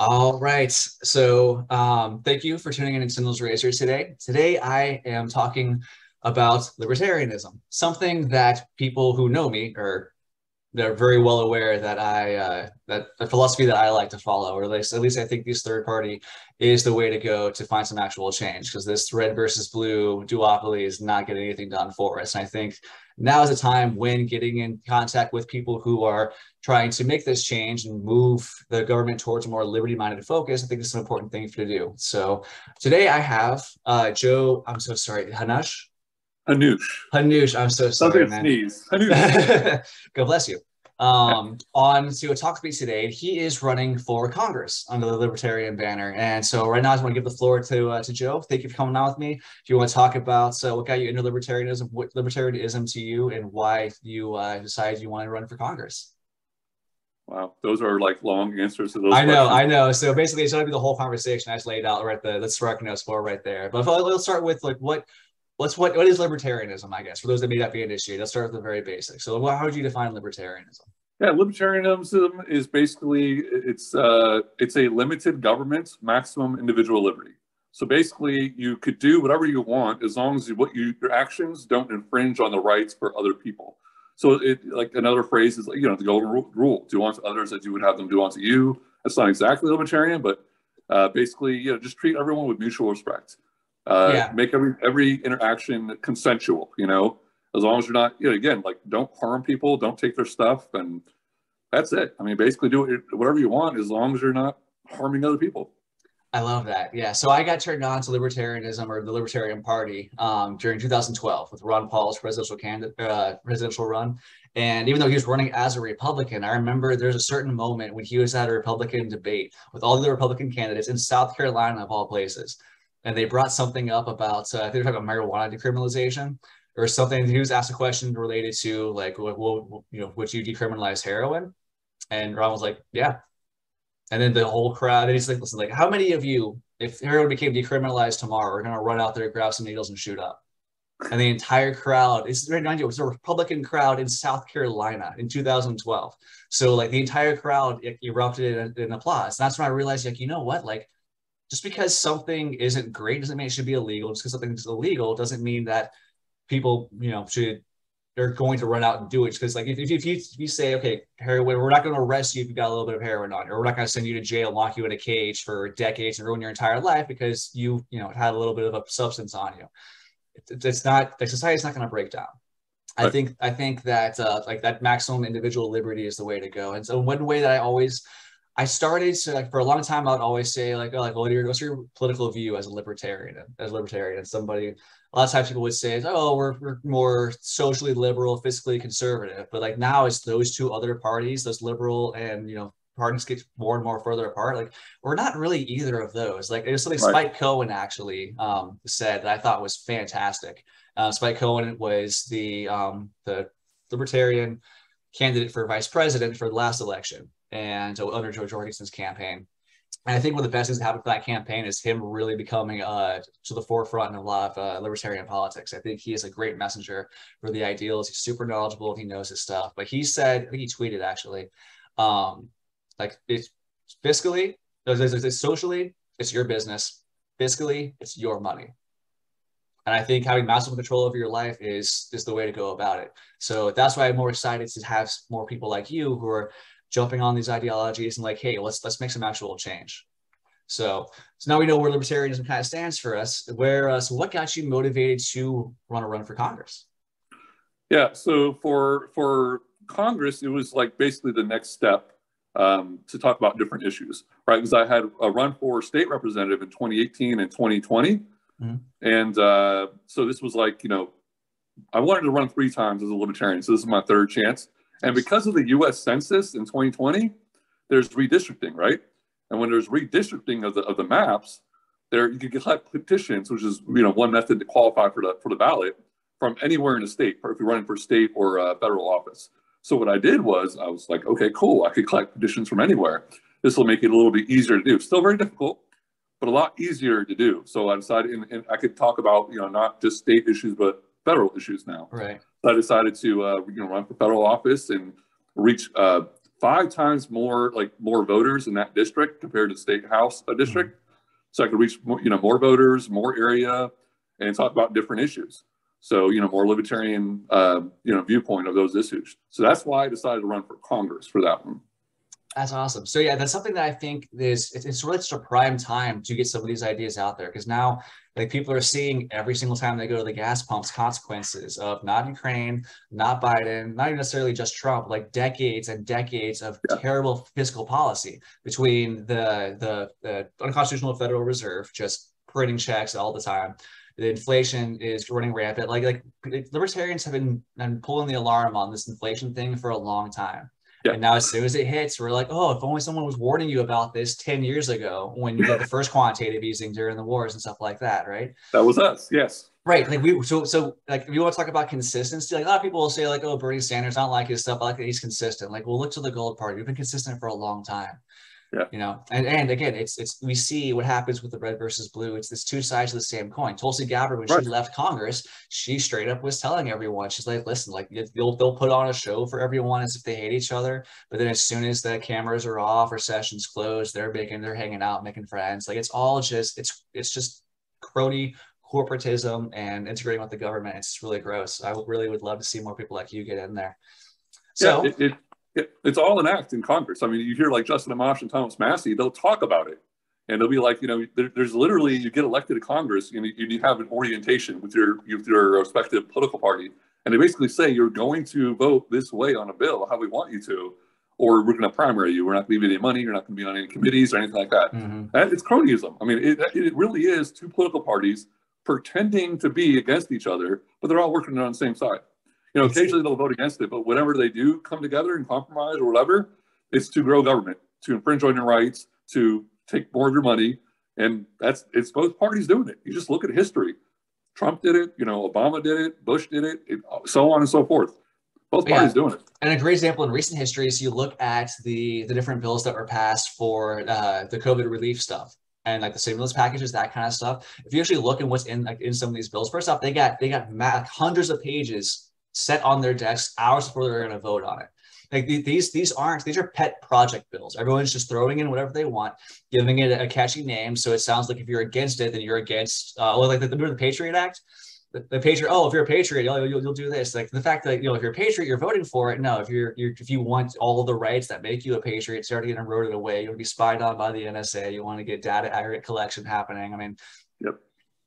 All right. So um, thank you for tuning in to Tindel's Razors today. Today I am talking about libertarianism, something that people who know me are they're very well aware that I uh, that the philosophy that I like to follow, or at least at least I think this third party is the way to go to find some actual change. Because this red versus blue duopoly is not getting anything done for us. And I think now is a time when getting in contact with people who are trying to make this change and move the government towards a more liberty-minded focus. I think it's an important thing for you to do. So today I have uh, Joe. I'm so sorry, Hannoush. Hannoush. Hannoush, I'm so sorry, Something man. sneeze. Hannoush. God bless you. Um, on to talk to me today. He is running for Congress under the Libertarian banner, and so right now I just want to give the floor to uh, to Joe. Thank you for coming on with me. If you want to talk about so what got you into libertarianism, what libertarianism to you, and why you uh, decided you want to run for Congress. wow, those are like long answers to those. I know, I know. So basically, it's going to be the whole conversation. I just laid out right the the spark notes for right there. But let's start with like what. What's what? What is libertarianism? I guess for those that may not be initiated, let's start with the very basics. So, how would you define libertarianism? Yeah, libertarianism is basically it's uh, it's a limited government, maximum individual liberty. So basically, you could do whatever you want as long as you, what you, your actions don't infringe on the rights for other people. So it like another phrase is like you know the golden rule: do unto others as you would have them do unto you. That's not exactly libertarian, but uh, basically, you know, just treat everyone with mutual respect. Uh, Yeah. Make every every interaction consensual. You know, as long as you're not, you know, again, like don't harm people, don't take their stuff, and that's it. I mean, basically do whatever you want as long as you're not harming other people. I love that. Yeah. So I got turned on to libertarianism or the Libertarian Party um, during 2012 with Ron Paul's presidential candidate, uh, presidential run. And even though he was running as a Republican, I remember there's a certain moment when he was at a Republican debate with all the Republican candidates in South Carolina, of all places. And they brought something up about, uh, I think they were talking about marijuana decriminalization or something. He was asked a question related to like, well, you know, would you decriminalize heroin? And Ron was like, yeah. And then the whole crowd, and he's like, listen, like, how many of you, if heroin became decriminalized tomorrow, are going to run out there, grab some needles, and shoot up? And the entire crowd, it's remind you, it was a Republican crowd in South Carolina in 2012. So like the entire crowd erupted in, in applause. And that's when I realized, like, you know what, like, just because something isn't great doesn't mean it should be illegal. Just because something's illegal doesn't mean that people, you know, should they're going to run out and do it. Because like if, if, you, if you say, okay, heroin, we're not going to arrest you if you got a little bit of heroin on you, or we're not going to send you to jail, lock you in a cage for decades and ruin your entire life because you, you know, had a little bit of a substance on you. It, it's not like society's not going to break down. I Right. think I think that uh, like that maximum individual liberty is the way to go. And so one way that I always I started so like for a long time I'd always say like oh, like well, your, what's your political view as a libertarian as a libertarian and somebody a lot of times people would say oh we're, we're more socially liberal fiscally conservative but like now it's those two other parties those liberal and you know parties get more and more further apart like we're not really either of those like there's something Right. Spike Cohen actually um, said that I thought was fantastic uh, Spike Cohen was the um, the libertarian candidate for vice president for the last election and so under Jo Jorgensen's campaign. And I think one of the best things that happened for that campaign is him really becoming uh, to the forefront in a lot of uh, libertarian politics. I think he is a great messenger for the ideals. He's super knowledgeable. He knows his stuff. But he said, I think he tweeted actually, um, like it's fiscally, there's, there's socially, it's your business. Fiscally, it's your money. And I think having massive control over your life is is the way to go about it. So that's why I'm more excited to have more people like you who are jumping on these ideologies and like, hey, let's let's make some actual change. So so now we know where libertarianism kind of stands for us. Where uh, so what got you motivated to run a run for Congress? Yeah. So for for Congress, it was like basically the next step um, to talk about different issues, right? Because I had a run for state representative in 2018 and 2020, Mhm. and uh, so this was like you know, I wanted to run three times as a libertarian, so this is my third chance. And because of the U.S. Census in 2020, there's redistricting, right? And when there's redistricting of the of the maps, there you can collect petitions, which is you know one method to qualify for the for the ballot from anywhere in the state, if you're running for state or uh, federal office. So what I did was I was like, okay, cool, I could collect petitions from anywhere. This will make it a little bit easier to do. Still very difficult, but a lot easier to do. So I decided, and, and I could talk about you know not just state issues but federal issues now. Right. So I decided to uh, you know run for federal office and reach uh, five times more like more voters in that district compared to the state house uh, district. Mm-hmm. So I could reach more, you know more voters, more area, and talk about different issues. So you know more libertarian uh, you know viewpoint of those issues. So that's why I decided to run for Congress for that one. That's awesome. So yeah, that's something that I think is it's, it's really just a prime time to get some of these ideas out there because now like people are seeing every single time they go to the gas pumps consequences of not Ukraine, not Biden, not even necessarily just Trump, like decades and decades of yeah. terrible fiscal policy between the, the the unconstitutional Federal Reserve just printing checks all the time. The inflation is running rampant. Like like libertarians have been, been pulling the alarm on this inflation thing for a long time. Yeah. And now, as soon as it hits, we're like, oh, if only someone was warning you about this 10 years ago when you did the first quantitative easing during the wars and stuff like that, right? That was us, yes. Right. Like we so so like if you want to talk about consistency, like a lot of people will say, like, oh, Bernie Sanders, I don't like his stuff, I like that he's consistent. Like, we'll look to the gold party. We've been consistent for a long time. Yeah. You know, and, and again, it's it's we see what happens with the red versus blue. It's this two sides of the same coin. Tulsi Gabbard, when right. she left Congress, she straight up was telling everyone, she's like, listen, like you'll they'll put on a show for everyone as if they hate each other, but then as soon as the cameras are off or sessions closed, they're making they're hanging out, making friends. Like it's all just it's it's just crony corporatism and integrating with the government. It's really gross. I really would love to see more people like you get in there. So yeah, it, it it, it's all an act in Congress. I mean, you hear like Justin Amash and Thomas Massie, they'll talk about it. And they'll be like, you know, there, there's literally, you get elected to Congress and you, you have an orientation with your, with your respective political party. And they basically say, you're going to vote this way on a bill, how we want you to, or we're going to primary you. We're not going to give you any money. You're not going to be on any committees or anything like that. Mm-hmm. And it's cronyism. I mean, it, it really is two political parties pretending to be against each other, but they're all working on the same side. You know, occasionally they'll vote against it, but whenever they do come together and compromise or whatever, it's to grow government, to infringe on your rights, to take more of your money. And that's it's both parties doing it. You just look at history. Trump did it, you know, Obama did it, Bush did it, it so on and so forth. Both parties yeah. doing it. And a great example in recent history is you look at the the different bills that were passed for uh, the COVID relief stuff and like the stimulus packages, that kind of stuff. If you actually look at what's in like in some of these bills, first off, they got they got ma- hundreds of pages set on their desks hours before they're going to vote on it. Like these, these aren't, these are pet project bills. Everyone's just throwing in whatever they want, giving it a catchy name. So it sounds like if you're against it, then you're against, uh, well, like the, the Patriot Act, the, the Patriot, oh, if you're a Patriot, you'll, you'll, you'll, do this. Like the fact that, you know, if you're a Patriot, you're voting for it. No, if you're, you're if you want all the rights that make you a Patriot, start getting eroded away. You want to be spied on by the NSA. You want to get data aggregate collection happening. I mean, yep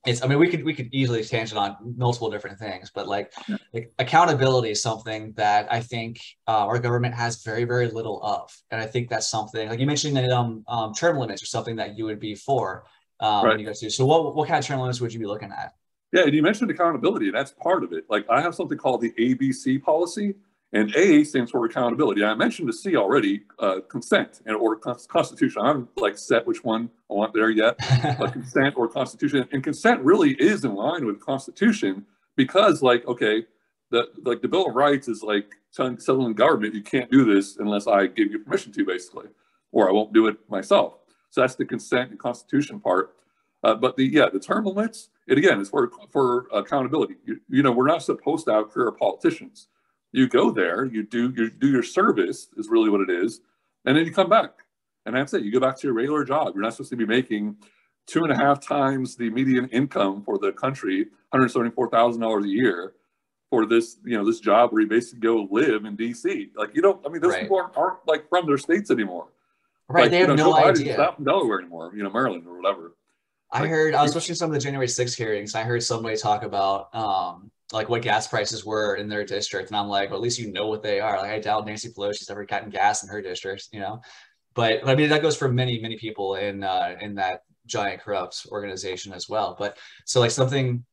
it's i mean we could we could easily tangent on multiple different things but like, like accountability is something that i think uh, our government has very very little of. And i think that's something like you mentioned that um, um term limits or something that you would be for um, right. when you go to so what, what kind of term limits would you be looking at? Yeah and you mentioned accountability and that's part of it. Like i have something called the abc policy and A stands for accountability. I mentioned the C already, uh, consent and or constitution. I haven't like set which one I want there yet, but consent or constitution. And consent really is in line with constitution because like, okay, the like the Bill of Rights is like telling, telling government you can't do this unless I give you permission to, basically, or I won't do it myself. So that's the consent and constitution part. Uh, but the yeah, the term limits, it again is for for accountability. You, you know, we're not supposed to have career politicians you go there, you do you do your service is really what it is, and then you come back, and that's it. You go back to your regular job. You're not supposed to be making two and a half times the median income for the country, hundred seventy-four thousand dollars a year, for this you know this job where you basically go live in D.C. Like you don't. I mean, those right. people aren't, aren't, like from their states anymore. Right, like, they have you know, no idea. Not from Delaware anymore. You know, Maryland or whatever. I like, heard. I was watching some of the January 6th hearings. I heard somebody talk about um, like what gas prices were in their district. And I'm like, well, at least you know what they are. Like I doubt Nancy Pelosi's ever gotten gas in her district, you know. But, I mean that goes for many, many people in uh, in that giant corrupt organization as well. But so like something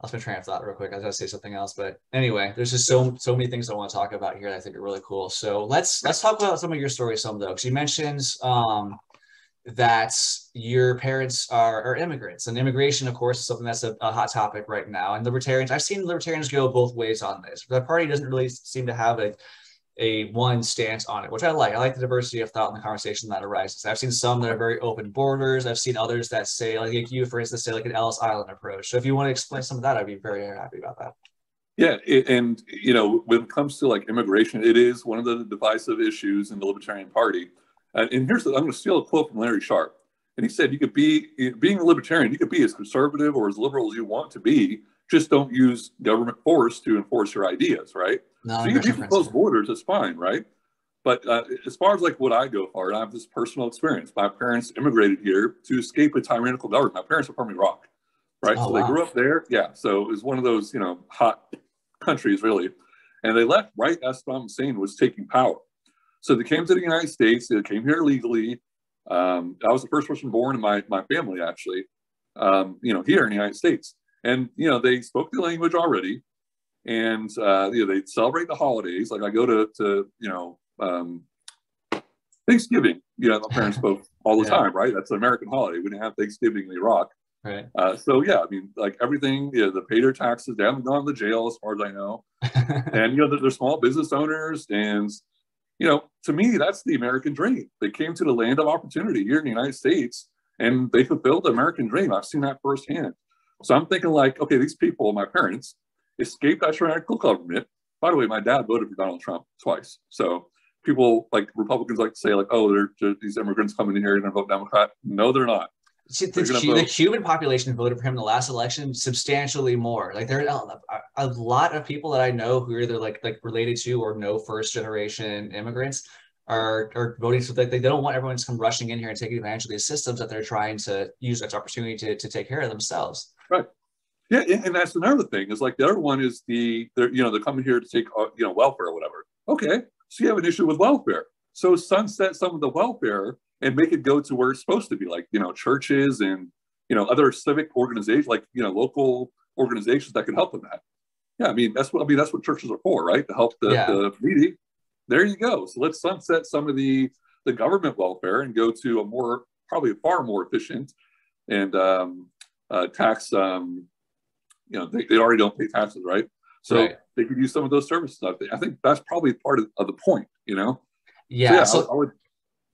I was gonna train of thought real quick. I was gonna say something else, but anyway, there's just so so many things I want to talk about here that I think are really cool. So let's let's talk about some of your stories, some though, because you mentioned um, that your parents are, are immigrants. And immigration, of course, is something that's a, a, hot topic right now. And libertarians, I've seen libertarians go both ways on this. The party doesn't really seem to have a, a one stance on it, which I like. I like the diversity of thought and the conversation that arises. I've seen some that are very open borders. I've seen others that say, like you, for instance, say like an Ellis Island approach. So if you want to explain some of that, I'd be very happy about that. Yeah, and you know, when it comes to like immigration, it is one of the divisive issues in the Libertarian Party. Uh, and here's the, I'm going to steal a quote from Larry Sharpe. and he said, "You could be being a libertarian, you could be as conservative or as liberal as you want to be. Just don't use government force to enforce your ideas, right? No, so you can be close borders, it's fine, right? But uh, as far as like what I go for, and I have this personal experience. My parents immigrated here to escape a tyrannical government. My parents are from Iraq, right? Oh, so wow. they grew up there. Yeah. So it was one of those, you know, hot countries really. And they left right as Saddam Hussein was taking power. So they came to the United States. They came here legally. Um, I was the first person born in my, my family, actually, um, you know, here in the United States. And, you know, they spoke the language already. And, uh, you know, they celebrate the holidays. Like I go to, to you know, um, Thanksgiving, you know, my parents spoke all the yeah. time, right? That's an American holiday. We didn't have Thanksgiving in Iraq. Right. Uh, so yeah, I mean, like everything, you know, the paid their taxes, they haven't gone to jail as far as I know. and you know, they're, they're, small business owners, and you know, to me, that's the American dream. They came to the land of opportunity here in the United States, and they fulfilled the American dream. I've seen that firsthand. So I'm thinking, like, okay, these people, my parents, escaped that tyrannical government. By the way, my dad voted for Donald Trump twice. So people like Republicans like to say, like, oh, they're, they're these immigrants coming in here and vote Democrat. No, they're not. The, the, Cuban population voted for him in the last election substantially more. Like there are a, lot of people that I know who are either like like related to or know first generation immigrants are are voting so that they, they don't want everyone to come rushing in here and taking advantage of these systems that they're trying to use as opportunity to, to take care of themselves. Right. Yeah, and, and that's another thing is like the other one is the they're you know they're coming here to take uh, you know welfare or whatever. Okay, so you have an issue with welfare. So sunset some of the welfare and make it go to where it's supposed to be, like you know churches and you know other civic organizations, like you know local organizations that can help with that. Yeah, I mean that's what I mean that's what churches are for, right? To help the, yeah. the needy. There you go. So let's sunset some of the the government welfare and go to a more probably far more efficient and um, uh, tax. Um, you know, they, they already don't pay taxes, right? So right. they could use some of those services. I think that's probably part of, of the point. You know. Yeah. So, yeah so, I, I would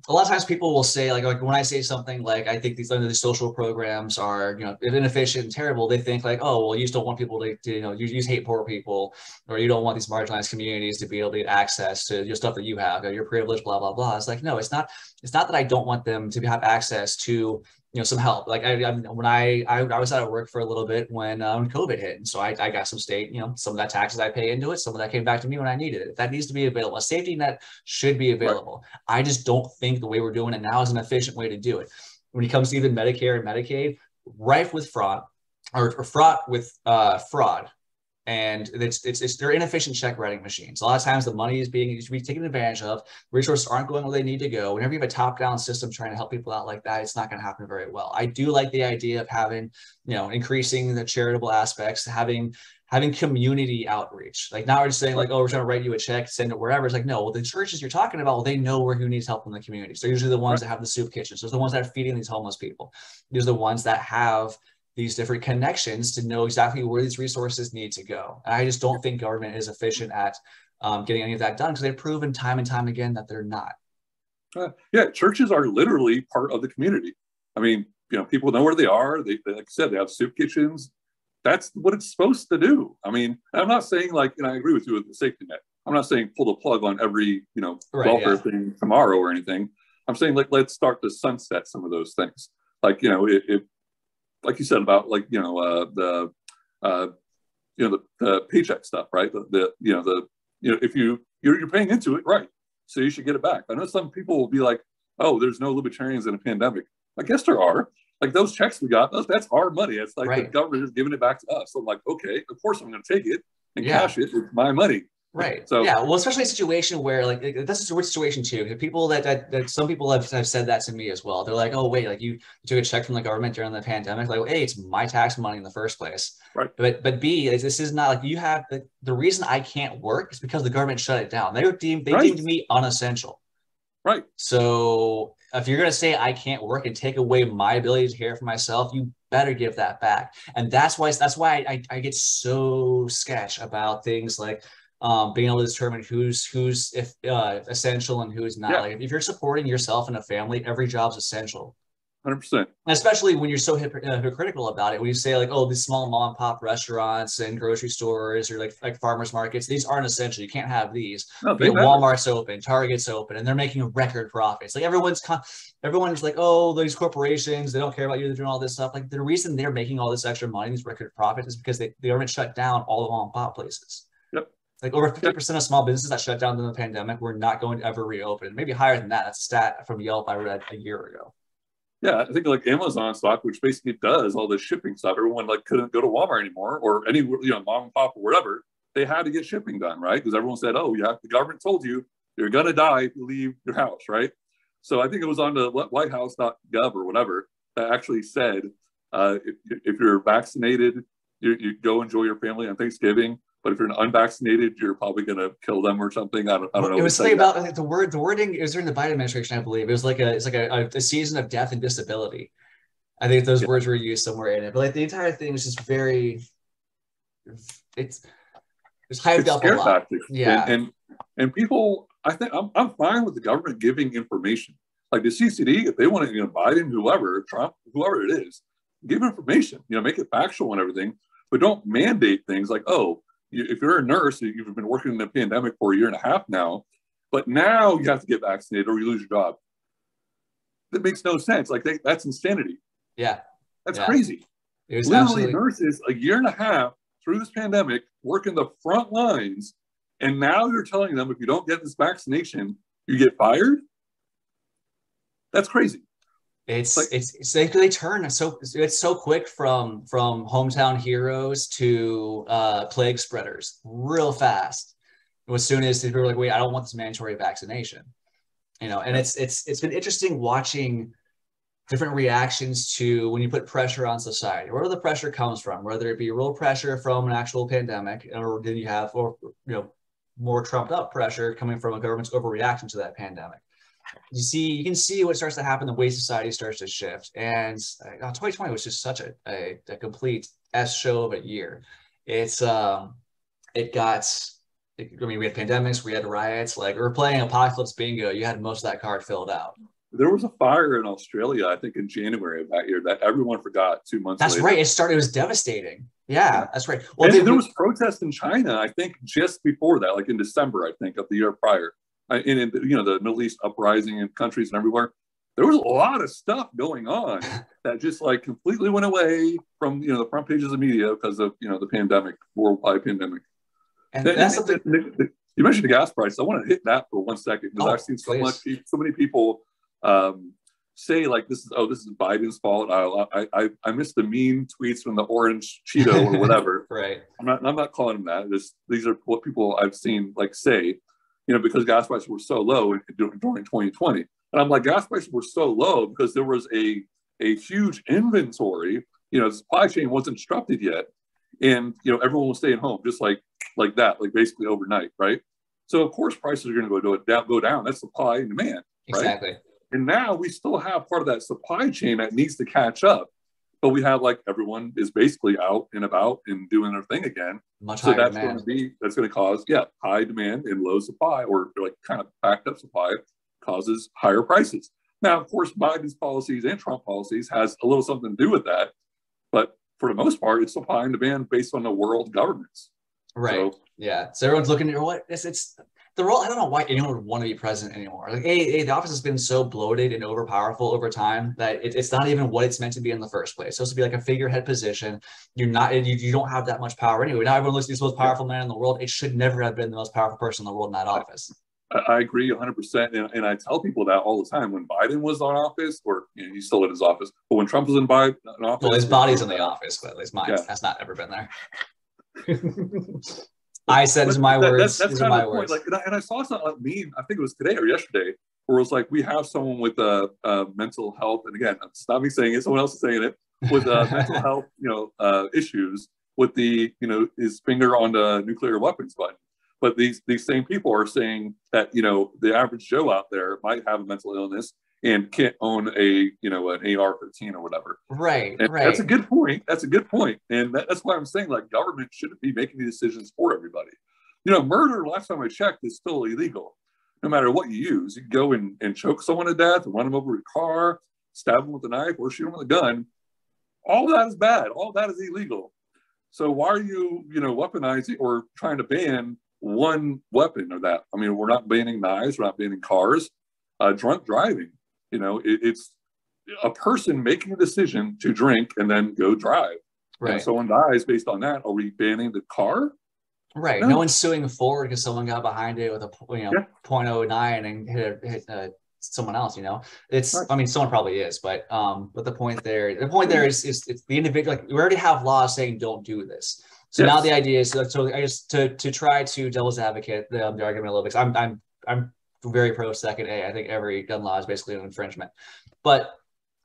a lot of times people will say like, like when I say something like I think these these social programs are you know inefficient and terrible, they think like oh well you just don't want people to, to you know you use hate poor people or you don't want these marginalized communities to be able to get access to your stuff that you have or your privilege blah blah blah. It's like no, it's not it's not that I don't want them to have access to you know some help. Like I, I when I, I, I was out of work for a little bit when um, COVID hit and so I, I got some state you know some of that taxes I pay into it some of that came back to me when I needed it. That needs to be available a safety net should be available. Right. I just don't think the way we're doing it now is an efficient way to do it. When it comes to even Medicare and Medicaid rife with fraud or, or fraught with uh, fraud and it's, it's, it's they're inefficient check writing machines. A lot of times the money is being used to be taken advantage of. Resources aren't going where they need to go. Whenever you have a top-down system trying to help people out like that, it's not going to happen very well. I do like the idea of having, you know, increasing the charitable aspects, having having community outreach. Like now we're just saying like, oh, we're trying to write you a check, send it wherever. It's like, no, well, the churches you're talking about, well, they know where who needs help in the community. So they're usually the ones right. that have the soup kitchens. Those are the ones that are feeding these homeless people. These are the ones that have these different connections to know exactly where these resources need to go. And I just don't think government is efficient at um, getting any of that done because they've proven time and time again that they're not. Uh, yeah, churches are literally part of the community. I mean, you know, people know where they are. They, like I said, they have soup kitchens. That's what it's supposed to do. I mean, I'm not saying like, and I agree with you with the safety net. I'm not saying pull the plug on every, you know, right, welfare yeah. thing tomorrow or anything. I'm saying like, let's start to sunset some of those things. Like, you know, if, if like you said about like you know uh, the uh, you know the, the paycheck stuff, right? The, the, you know the you know if you you're, you're paying into it, right? So you should get it back. I know some people will be like, oh, there's no libertarians in a pandemic. I guess there are. Like those checks we got, those, that's our money. It's like right. the government is giving it back to us. So I'm like, okay, of course I'm going to take it and yeah. cash it. It's my money. Right. So yeah, well, especially a situation where like that's a weird situation too. People that, that, that some people have, have said that to me as well. They're like, oh wait, like you, took a check from the government during the pandemic. Like, hey, it's my tax money in the first place. Right. But but B, this is not like you have the, the reason I can't work is because the government shut it down. They deemed they right. deemed me unessential. Right. So if you're gonna say I can't work and take away my ability to care for myself, you better give that back. And that's why that's why I, I get so sketch about things like um, being able to determine who's who's if uh, essential and who's not. Yeah. Like if you're supporting yourself and a family, every job's essential. 100%. Especially when you're so uh, hypocritical about it. When you say like, oh, these small mom and pop restaurants and grocery stores or like like farmers markets, these aren't essential. You can't have these. No, Walmart's open, Target's open, and they're making record profits. Like everyone's con- everyone's like, oh, these corporations, they don't care about you. They're doing all this stuff. Like the reason they're making all this extra money, these record profits, is because they, the government shut down all the mom and pop places. Like over 50% of small businesses that shut down during the pandemic were not going to ever reopen. Maybe higher than that. That's a stat from Yelp I read a year ago. Yeah, I think like Amazon stock, which basically does all the shipping stuff. Everyone like couldn't go to Walmart anymore or any you know mom and pop or whatever. They had to get shipping done, right? Because everyone said, "Oh, yeah, the government told you you're gonna die if you leave your house," right? So I think it was on the WhiteHouse.gov or whatever that actually said, uh, if, if, you're vaccinated, you, you go enjoy your family on Thanksgiving. But if you're unvaccinated, you're probably going to kill them or something. I don't, I don't know. It was something about like, the word, the wording. It was during the Biden administration, I believe. It was like a, it's like a, a season of death and disability. I think those yeah. words were used somewhere in it. But like the entire thing was just very, it's, it's hyped it's up a lot. Tactics. Yeah, and, and and people, I think I'm I'm fine with the government giving information. Like the CCD, if they want to, you know, Biden, whoever, Trump, whoever it is, give information. You know, make it factual and everything, but don't mandate things like, oh, if you're a nurse, you've been working in the pandemic for a year and a half now, but now you have to get vaccinated or you lose your job. That makes no sense. Like they, that's insanity. Yeah, that's yeah. crazy. Literally, absolutely... nurses a year and a half through this pandemic working the front lines, and now you're telling them if you don't get this vaccination, you get fired. That's crazy. It's it's, it's they, they turn so it's so quick from from hometown heroes to uh, plague spreaders real fast. As soon as people are like, wait, I don't want this mandatory vaccination, you know, and it's it's it's been interesting watching different reactions to when you put pressure on society. Where the pressure comes from, whether it be real pressure from an actual pandemic, or then you have, or you know, more trumped up pressure coming from a government's overreaction to that pandemic you see, you can see what starts to happen. The way society starts to shift, and uh, 2020 was just such a, a, a complete s show of a year. It's um, it got. I mean, we had pandemics, we had riots. Like we are playing apocalypse bingo. You had most of that card filled out. There was a fire in Australia, I think, in January of that year that everyone forgot two months. That's later. right. It started. It was devastating. Yeah, that's right. Well, they, there was protests in China, I think, just before that, like in December, I think, of the year prior in, in you know the Middle East uprising in countries and everywhere, there was a lot of stuff going on that just like completely went away from you know the front pages of media because of you know the pandemic, worldwide pandemic. And, and that's something. You mentioned the gas price. I want to hit that for one second because oh, I've seen so please. much, so many people um, say like this is oh this is Biden's fault. I I I missed the mean tweets from the orange Cheeto or whatever. right. I'm not I'm not calling them that. This, these are what people I've seen like say you know, because gas prices were so low during 2020. And I'm like, gas prices were so low because there was a, a huge inventory, you know, the supply chain wasn't disrupted yet. And, you know, everyone was staying home just like, like that, like basically overnight, right? So of course prices are going to go down, go down. That's supply and demand, right? Exactly. And now we still have part of that supply chain that needs to catch up but we have like everyone is basically out and about and doing their thing again. Much so that's demand. going to be that's going to cause yeah high demand and low supply or like kind of backed up supply causes higher prices. Now, of course, Biden's policies and Trump policies has a little something to do with that, but for the most part, it's supply and demand based on the world governments. Right. So, yeah. So everyone's looking at what it's, it's the role, I don't know why anyone would want to be president anymore. Like, a, a the office has been so bloated and over powerful over time that it, it's not even what it's meant to be in the first place. It's supposed to be like a figurehead position. You're not, you, you don't have that much power anyway. Now everyone looks at the most powerful man in the world. It should never have been the most powerful person in the world in that office. I agree 100%. And, and I tell people that all the time. When Biden was on office, or you know, he's still in his office, but when Trump was in, Biden, in office. Well, his body's in the office, but at least mine yeah. has not ever been there. I said is my that, words. That's, that's kind of the point. Like, and I, and I saw something like meme. I think it was today or yesterday, where it was like we have someone with uh, uh mental health, and again, it's not me saying it. Someone else is saying it with uh, mental health, you know, uh, issues with the you know his finger on the nuclear weapons button. But these these same people are saying that you know the average Joe out there might have a mental illness and can't own a you know an AR-15 or whatever. Right, and right. That's a good point. That's a good point. and that, that's why I'm saying like government shouldn't be making the decisions for everybody. You know, murder. Last time I checked, is still illegal, no matter what you use. You can go and, and choke someone to death, run them over with a car. stab them with a knife or shoot them with a gun, all that is bad. All that is illegal. So why are you, you know, weaponizing or trying to ban one weapon or that? I mean, we're not banning knives, we're not banning cars, uh, drunk driving. You know, it, it's a person making a decision to drink and then go drive. Right. And someone dies based on that. Are we banning the car? Right. No, no one's suing Ford because someone got behind it with a you know yeah. 0.09 and hit, hit uh, someone else. You know, it's. Right. I mean, someone probably is, but um, but the point there, the point there is, is it's the individual. Like we already have laws saying don't do this. So yes. now the idea is so, so I just to to try to devil's advocate the, the argument a little bit. I'm I'm I'm very pro second A. I think every gun law is basically an infringement, but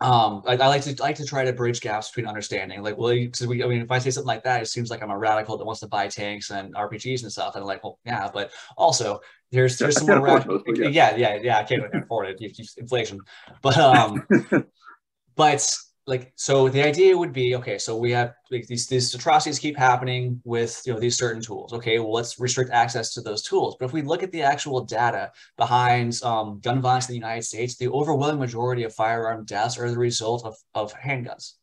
um I, I, like to I like to try to bridge gaps between understanding. Like well because we i mean if i say something like that it seems like i'm a radical that wants to buy tanks and rpgs and stuff. And I'm like well yeah but also there's there's some more yeah. yeah yeah yeah i can't afford it. Inflation. But um but like so the idea would be okay so we have like these these atrocities keep happening with you know these certain tools okay well let's restrict access to those tools but if we look at the actual data behind um, gun violence in the united states the overwhelming majority of firearm deaths are the result of, of handguns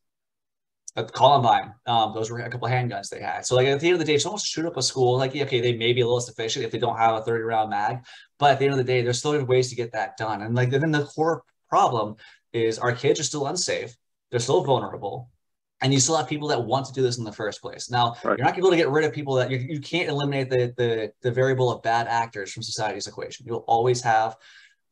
at Columbine, um, those were a couple of handguns they had. So like at the end of the day, if someone shoot up a school, like okay, they may be a little sufficient if they don't have a 30 round mag, but at the end of the day, there's still ways to get that done. And like then the core problem is our kids are still unsafe they're still vulnerable. And you still have people that want to do this in the first place. Now, right. you're not going to be able to get rid of people that you, you can't eliminate the, the, the variable of bad actors from society's equation. You'll always have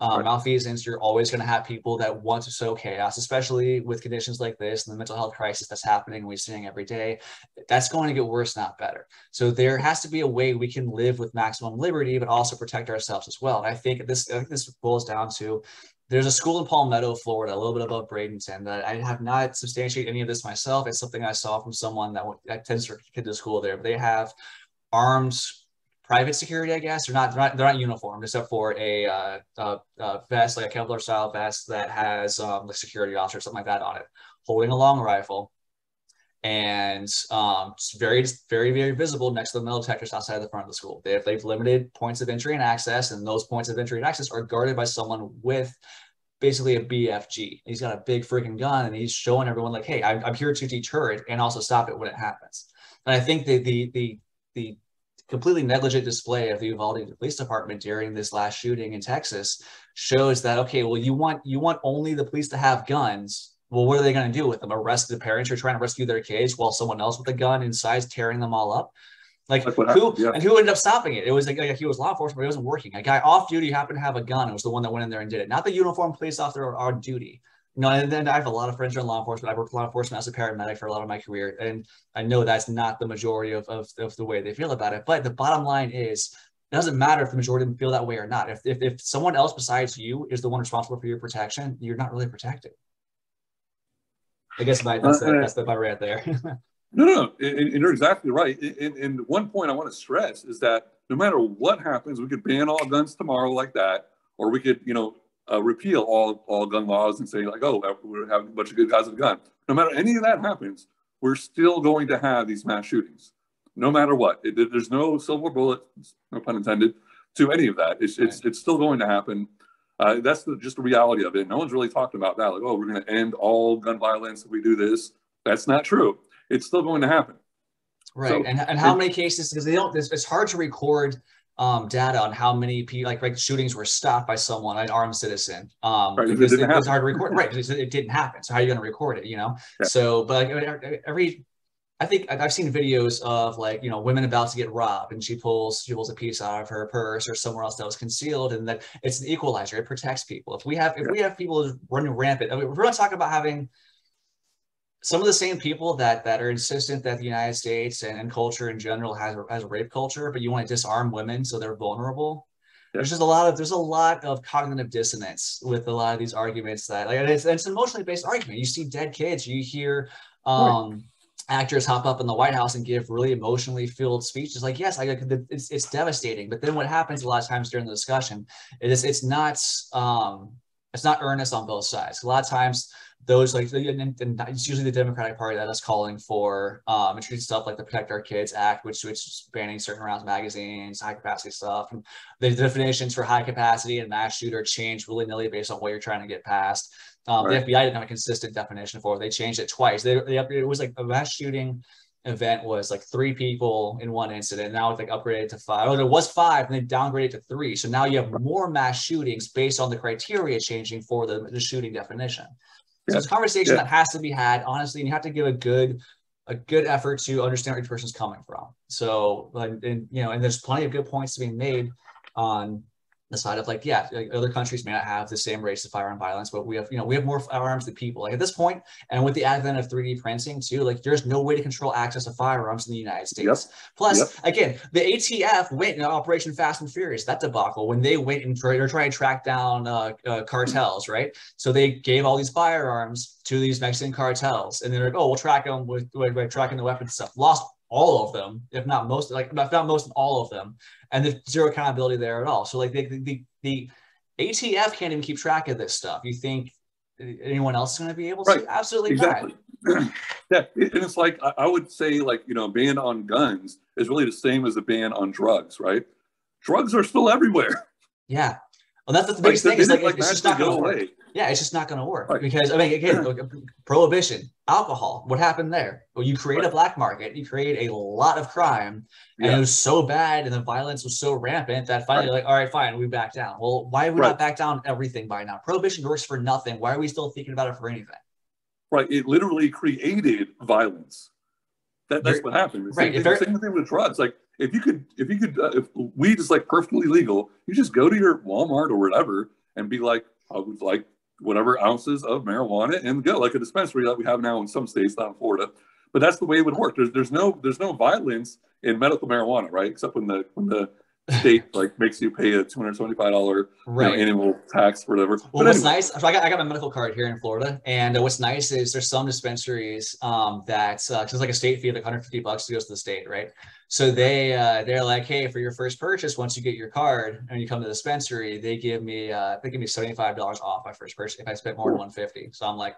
um, right. malfeasance. You're always going to have people that want to sow chaos, especially with conditions like this and the mental health crisis that's happening. We're seeing every day. That's going to get worse, not better. So there has to be a way we can live with maximum liberty, but also protect ourselves as well. And I think this I think this boils down to there's a school in Palmetto, Florida, a little bit above Bradenton. That I have not substantiated any of this myself. It's something I saw from someone that, that tends to kid to school there. But they have armed private security, I guess. They're not they're not, they're not uniformed except for a, uh, a, a vest, like a Kevlar style vest that has um, the security officer, something like that on it, holding a long rifle and um, it's very, very, very visible next to the metal detectors outside of the front of the school. They have, they've limited points of entry and access, and those points of entry and access are guarded by someone with basically a BFG. He's got a big freaking gun, and he's showing everyone like, "Hey, I'm, I'm here to deter it and also stop it when it happens." And I think the the the the completely negligent display of the Uvalde Police Department during this last shooting in Texas shows that okay, well, you want you want only the police to have guns well, what are they going to do with them? Arrest the parents who are trying to rescue their kids while someone else with a gun inside is tearing them all up? Like who yeah. and who ended up stopping it? It was like, like he was law enforcement, but he wasn't working. A guy off duty happened to have a gun. It was the one that went in there and did it, not the uniformed police officer on duty. You know, and then I have a lot of friends who are in law enforcement. I've worked law enforcement as a paramedic for a lot of my career, and I know that's not the majority of, of, of the way they feel about it. But the bottom line is, it doesn't matter if the majority of them feel that way or not. If, if, if someone else besides you is the one responsible for your protection, you're not really protected. I guess my, that's, uh, the, that's the my rant there. no, no, and, and, you're exactly right. And, and one point I want to stress is that no matter what happens, we could ban all guns tomorrow like that, or we could, you know, uh, repeal all all gun laws and say like, oh, we're having a bunch of good guys with a gun. No matter any of that happens, we're still going to have these mass shootings, no matter what. It, there's no silver bullet, no pun intended, to any of that. It's right. it's it's still going to happen. Uh, that's the, just the reality of it. No one's really talking about that. Like, oh, we're going to end all gun violence if we do this. That's not true. It's still going to happen. Right. So, and, and how it, many cases? Because they don't. It's, it's hard to record um, data on how many people, like, like shootings were stopped by someone, an armed citizen. Um, right, because it, it was hard to record. right. Because it didn't happen. So how are you going to record it? You know. Yeah. So, but like every I think I've seen videos of like you know women about to get robbed, and she pulls she pulls a piece out of her purse or somewhere else that was concealed, and that it's an equalizer. It protects people. If we have if we have people running rampant, I mean, we're not talking about having some of the same people that that are insistent that the United States and, and culture in general has has a rape culture, but you want to disarm women so they're vulnerable. Yeah. There's just a lot of there's a lot of cognitive dissonance with a lot of these arguments that like it's, it's an emotionally based argument. You see dead kids, you hear um. Right actors hop up in the White House and give really emotionally filled speeches. Like, yes, I, it's, it's devastating. But then what happens a lot of times during the discussion is it's not um, it's not earnest on both sides. A lot of times those like and, and it's usually the Democratic Party that is calling for um, introducing stuff like the Protect Our Kids Act, which which is banning certain rounds magazines, high capacity stuff. And the definitions for high capacity and mass shooter change willy nilly based on what you're trying to get past. Um, right. The FBI didn't have a consistent definition for it. They changed it twice. They, they it was like a mass shooting event was like three people in one incident. Now it's like upgraded to five. Oh, there was five, and then downgraded to three. So now you have more mass shootings based on the criteria changing for the, the shooting definition. So yeah. it's a conversation yeah. that has to be had, honestly, and you have to give a good a good effort to understand where each person's coming from. So, and, you know, and there's plenty of good points to be made on the side of like, yeah, like other countries may not have the same rates of firearm violence, but we have, you know, we have more firearms than people. Like at this point, and with the advent of 3D printing too, like there's no way to control access to firearms in the United States. Yep. Plus, yep. again, the ATF went in Operation Fast and Furious, that debacle, when they went and they're trying to track down uh, uh, cartels, right? So they gave all these firearms to these Mexican cartels, and they're like, oh, we'll track them with, with, with tracking the weapons stuff. Lost all of them, if not most, like if not most, all of them and there's zero accountability there at all. So like the, the, the ATF can't even keep track of this stuff. You think anyone else is going to be able to? Absolutely exactly. not. yeah, and it's like I would say like you know, ban on guns is really the same as a ban on drugs, right? Drugs are still everywhere. Yeah, well, that's, the biggest like, thing. Is like, like it's just not going to work. Yeah, it's just not going to work right. because I mean, again, prohibition, alcohol. What happened there? Well, you create right. a black market. You create a lot of crime, and yeah. it was so bad, and the violence was so rampant that finally, right. like, all right, fine, we back down. Well, why have we not back down everything by now? Prohibition works for nothing. Why are we still thinking about it for anything? Right. It literally created violence. That, that's You're, what happened. right. Same, same thing with drugs. Like if you could, if you could, uh, if weed is like perfectly legal, you just go to your Walmart or whatever and be like, I would like whatever ounces of marijuana and go like a dispensary that we have now in some states, not in Florida. But that's the way it would work. There's there's no there's no violence in medical marijuana, right? Except when the when the state like makes you pay a two hundred twenty five dollar right. you know, annual tax or whatever. Well, but what's anyway. nice? So I got I got my medical card here in Florida, and uh, what's nice is there's some dispensaries um, that uh, it's like a state fee, of like 150 bucks to go to the state, right? So they uh, they're like, hey, for your first purchase, once you get your card and you come to the dispensary, they give me uh, they give me seventy five dollars off my first purchase if I spent more than one fifty. So I'm like,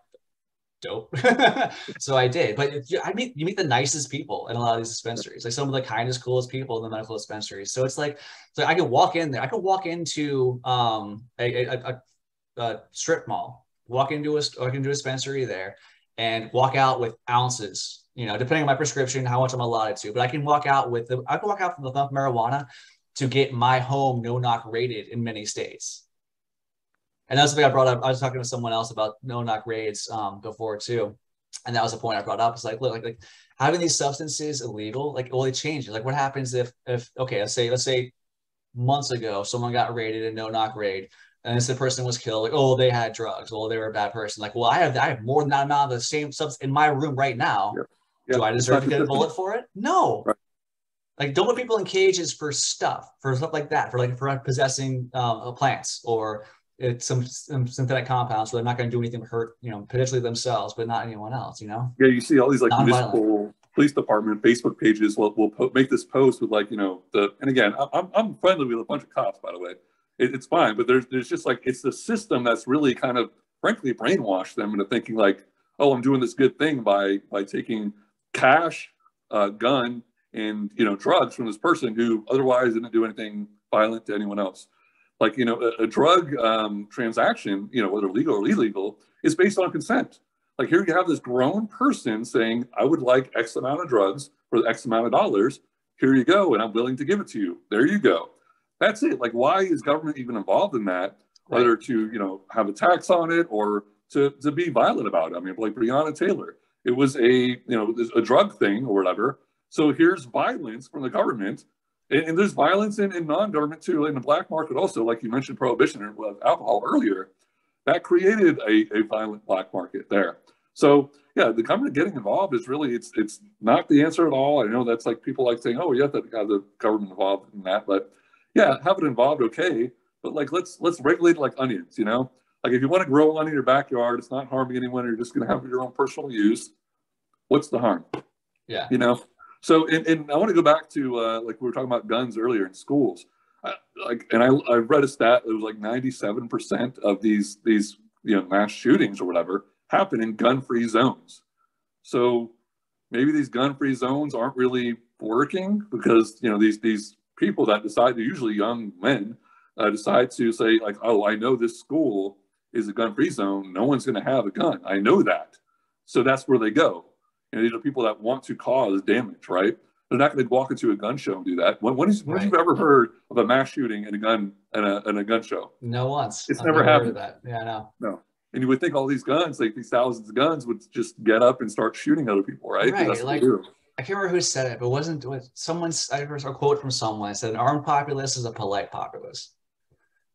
dope. so I did, but I meet you meet the nicest people in a lot of these dispensaries, like some of the kindest, coolest people in the medical dispensaries. So it's like, so I could walk in there. I could walk into um, a, a, a, a strip mall, walk into a walk into a dispensary there, and walk out with ounces you know, depending on my prescription, how much I'm allotted to. But I can walk out with the I can walk out from the thump marijuana to get my home no knock rated in many states. And that's something I brought up. I was talking to someone else about no knock raids um, before too. And that was the point I brought up. It's like, look, like, like having these substances illegal, like, well, it changes. Like, what happens if, if, okay, let's say, let's say months ago, someone got raided a no knock raid and this person was killed. Like, oh, they had drugs. Well, they were a bad person. Like, well, I have, I have more than that amount of the same substance in my room right now. Yep. Yeah, Do I deserve to get a bullet for it? No. Right. Like, don't put people in cages for stuff, for stuff like that, for like for possessing uh, plants or it's some, some synthetic compounds, so they're not going to do anything to hurt, you know, potentially themselves, but not anyone else. You know. Yeah, you see all these like municipal police department Facebook pages will will po- make this post with like you know the and again I'm I'm friendly with a bunch of cops by the way, it, it's fine, but there's there's just like it's the system that's really kind of frankly brainwashed them into thinking like oh I'm doing this good thing by by taking cash, uh, gun, and you know drugs from this person who otherwise didn't do anything violent to anyone else. Like you know, a, a drug um, transaction, you know, whether legal or illegal, is based on consent. Like here you have this grown person saying, "I would like X amount of drugs for X amount of dollars. Here you go, and I'm willing to give it to you. There you go." That's it. Like, why is government even involved in that? Whether to you know have a tax on it or to to be violent about it. I mean, like Breonna Taylor, it was a you know a drug thing or whatever. So here's violence from the government, and, and there's violence in, in non-government too, in the black market also, like you mentioned prohibition with alcohol earlier. That created a, a violent black market there. So yeah, the government getting involved is really it's it's not the answer at all. I know that's like people like saying, oh, you have to have the government involved in that, but yeah, have it involved, okay. But like let's let's regulate like onions, you know. Like if you want to grow one in your backyard, it's not harming anyone. You're just going to have your own personal use. What's the harm? Yeah. You know. So and, and I want to go back to uh, like we were talking about guns earlier in schools. I, like and I I read a stat it was like 97 percent of these these you know mass shootings or whatever happen in gun-free zones. So maybe these gun-free zones aren't really working because you know these these people that decide, usually young men, uh, decide to say like, oh, I know this school is a gun free zone, no one's going to have a gun. I know that. So that's where they go. And these are people that want to cause damage, right? They're not going to walk into a gun show and do that. When, when, is, when right. have you ever heard of a mass shooting in a gun and a, in a gun show? No once. It's I've never, happened. that. Yeah, no. No. And you would think all these guns, like these thousands of guns, would just get up and start shooting other people, right? Right. Like, I can't remember who said it, but wasn't was someone's I heard a quote from someone said an armed populace is a polite populace.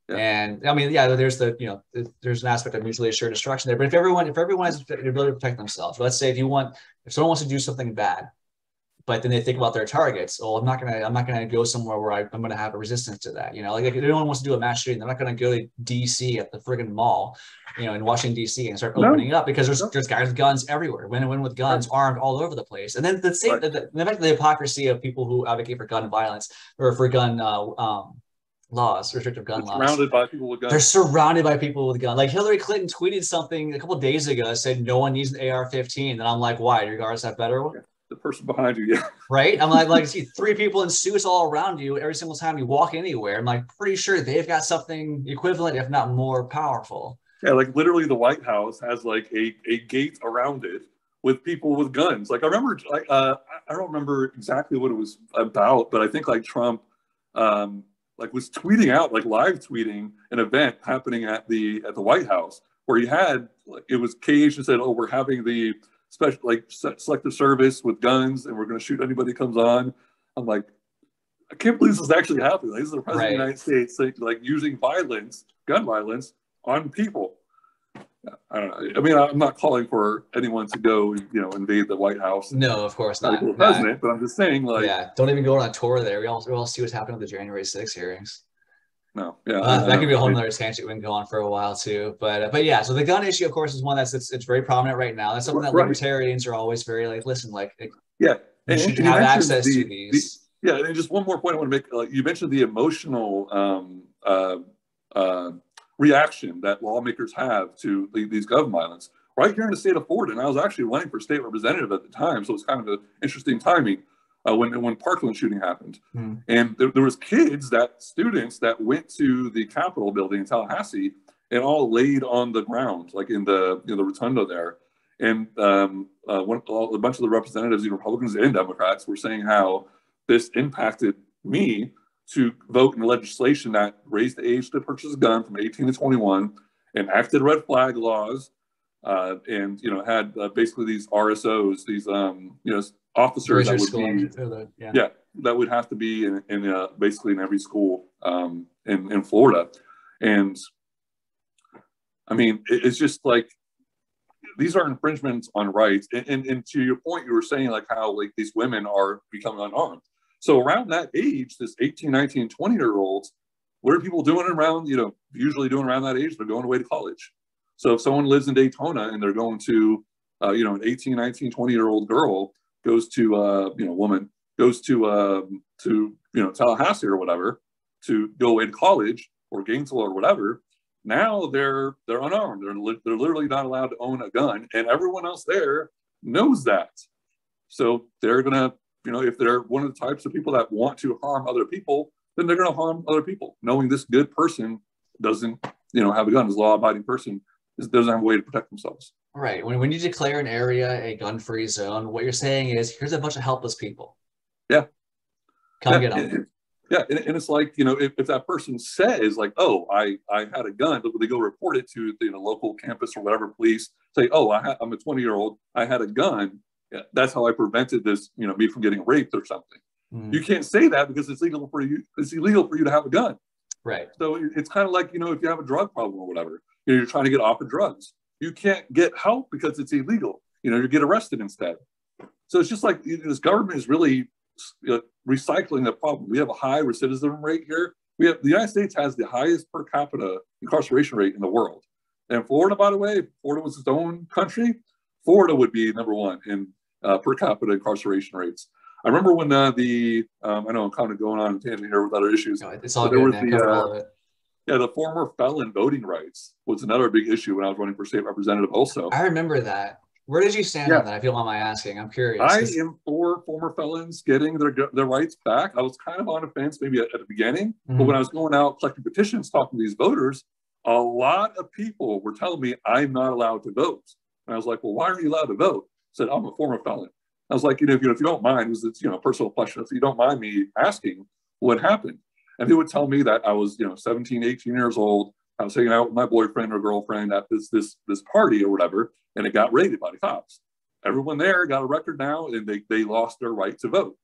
Yeah. And I mean, yeah, there's the you know there's an aspect of mutually assured destruction there. But if everyone if everyone has the ability to protect themselves, let's say if you want if someone wants to do something bad, but then they think about their targets. Oh, I'm not gonna I'm not gonna go somewhere where I, am gonna have a resistance to that. You know, like if anyone wants to do a mass shooting, they're not gonna go to DC at the friggin' mall, you know, in Washington DC and start opening no. up because there's no. there's guys with guns everywhere, women women with guns armed all over the place. And then the same right. the, the, the, the hypocrisy of people who advocate for gun violence or for gun uh, um, laws, restrictive gun laws. Surrounded by people with guns. They're surrounded by people with guns. Like Hillary Clinton tweeted something a couple days ago, said no one needs an AR-15, and I'm like, why? Do your guards have better? Yeah. The person behind you, yeah. Right. I'm like, like see three people in suits all around you every single time you walk anywhere. I'm like pretty sure they've got something equivalent, if not more powerful. Yeah, like literally, the White House has like a a gate around it with people with guns. Like I remember, like uh, I don't remember exactly what it was about, but I think like Trump um, like was tweeting out like live tweeting an event happening at the at the White House where he had like it was caged and said, "Oh, we're having the special like selective service with guns and we're going to shoot anybody that comes on." I'm like, I can't believe this is actually happening. Like, this is the president right. of the United States like, like using violence, gun violence on people. I don't know. I mean, I'm not calling for anyone to go, you know, invade the White House. No, of course not. The president, but I'm just saying, like, yeah, don't even go on a tour there. We all, we all see what's happening at the January 6 hearings. No, yeah, uh, that could be a whole other tangent we can go on for a while too. But uh, but yeah, so the gun issue, of course, is one that's it's, it's very prominent right now. That's something that right. libertarians are always very like, listen, like, yeah, and, should have access the, to these. The, yeah, and just one more point I want to make. Like you mentioned the emotional um, uh, uh, reaction that lawmakers have to these gun violence right here in the state of Florida. And I was actually running for state representative at the time, so it's kind of an interesting timing uh, when when Parkland shooting happened. Mm. And there, there was kids that students that went to the Capitol building in Tallahassee and all laid on the ground, like in the you know, the rotunda there. And um, uh, one, a bunch of the representatives, Republicans and Democrats, were saying how this impacted me to vote in legislation that raised the age to purchase a gun from 18 to 21 and acted red flag laws uh, and you know had uh, basically these RSOs, these um, you know officers that would be the, yeah. yeah. that would have to be in, in uh, basically in every school um, in in Florida, and I mean it, it's just like these are infringements on rights, and, and and to your point, you were saying like how like these women are becoming unarmed. So around that age, this 18, 19, 20 year olds, what are people doing around, you know, usually doing around that age? They're going away to college. So if someone lives in Daytona and they're going to, uh, you know, an 18, 19, 20 year old girl goes to, uh, you know, woman goes to, um, to, you know, Tallahassee or whatever to go away to college or Gainesville or whatever, now they're they're unarmed. They're li- they're literally not allowed to own a gun, and everyone else there knows that. So they're gonna you know, if they're one of the types of people that want to harm other people, then they're going to harm other people, knowing this good person doesn't, you know, have a gun, this law-abiding person doesn't have a way to protect themselves. Right. When, when you declare an area a gun-free zone, what you're saying is, here's a bunch of helpless people. Yeah. Come yeah. get them. yeah, and, and, it's like you know, if, if that person says like, "Oh, I I had a gun," but they go report it to the you know, local campus or whatever police, say, "Oh, I ha- I'm a 20 year old, I had a gun," that's how I prevented this, you know, me from getting raped or something. Mm. You can't say that because it's legal for you. It's illegal for you to have a gun. Right. So it's kind of like, you know, if you have a drug problem or whatever, you know, you're trying to get off of drugs. You can't get help because it's illegal. You know, you get arrested instead. So it's just like you know, this government is really you know, recycling the problem. We have a high recidivism rate here. We have the United States has the highest per capita incarceration rate in the world. And Florida, by the way, Florida was its own country. Florida would be number one in uh, per capita incarceration rates. I remember when uh, the um, I know I'm kind of going on tangent here with other issues. No, it's all good. The, uh, yeah, the former felon voting rights was another big issue when I was running for state representative. Also, I remember that. Where did you stand yeah. on that? If you don't mind my asking, I'm curious. I am for former felons getting their their rights back. I was kind of on the fence maybe at, at the beginning, mm-hmm. but when I was going out collecting petitions, talking to these voters, a lot of people were telling me I'm not allowed to vote. And I was like, well, why aren't you allowed to vote? Said, I'm a former felon. I was like, you know, if you, if you don't mind, it's, you know, personal question, if you don't mind me asking what happened. And he would tell me that I was, you know, 17, 18 years old. I was hanging out with my boyfriend or girlfriend at this, this, this party or whatever, and it got raided by the cops. Everyone there got a record now and they, they lost their right to vote.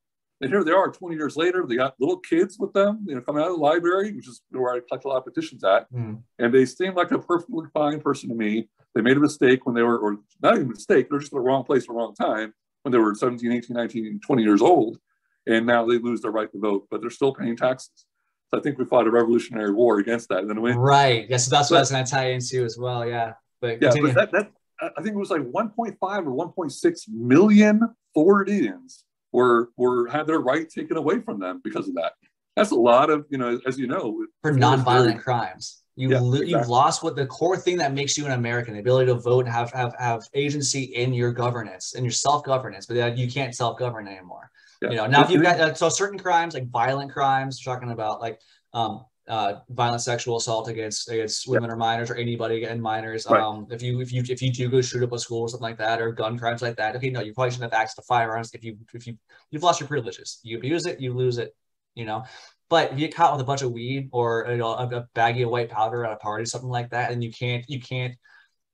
And here they are 20 years later, they got little kids with them, you know, coming out of the library, which is where I collect a lot of petitions at. Mm. And they seemed like a perfectly fine person to me. They made a mistake when they were, or not even a mistake, they're just in the wrong place at the wrong time when they were 17, 18, 19, 20 years old. And now they lose their right to vote, but they're still paying taxes. So I think we fought a revolutionary war against that. And then we Right. Yes. So that's what I was going to tie into as well. Yeah. But yeah, but that, that, I think it was like 1.5 or 1.6 million Floridians were were had their right taken away from them because of that. That's a lot of you know, as you know, for nonviolent very, crimes. You yeah, exactly. you've lost what the core thing that makes you an American, the ability to vote and have have have agency in your governance and your self governance, but you can't self govern anymore. Yeah. You know now if you've got uh, so certain crimes like violent crimes, talking about like um, uh, violent sexual assault against against women yeah. or minors or anybody and minors. Right. Um, if you if you if you do go shoot up a school or something like that or gun crimes like that, okay, no, you probably shouldn't have access to firearms. If you if you you've lost your privileges, you abuse it, you lose it. You know, but if you get caught with a bunch of weed or you know, a, a baggie of white powder at a party, something like that, and you can't you can't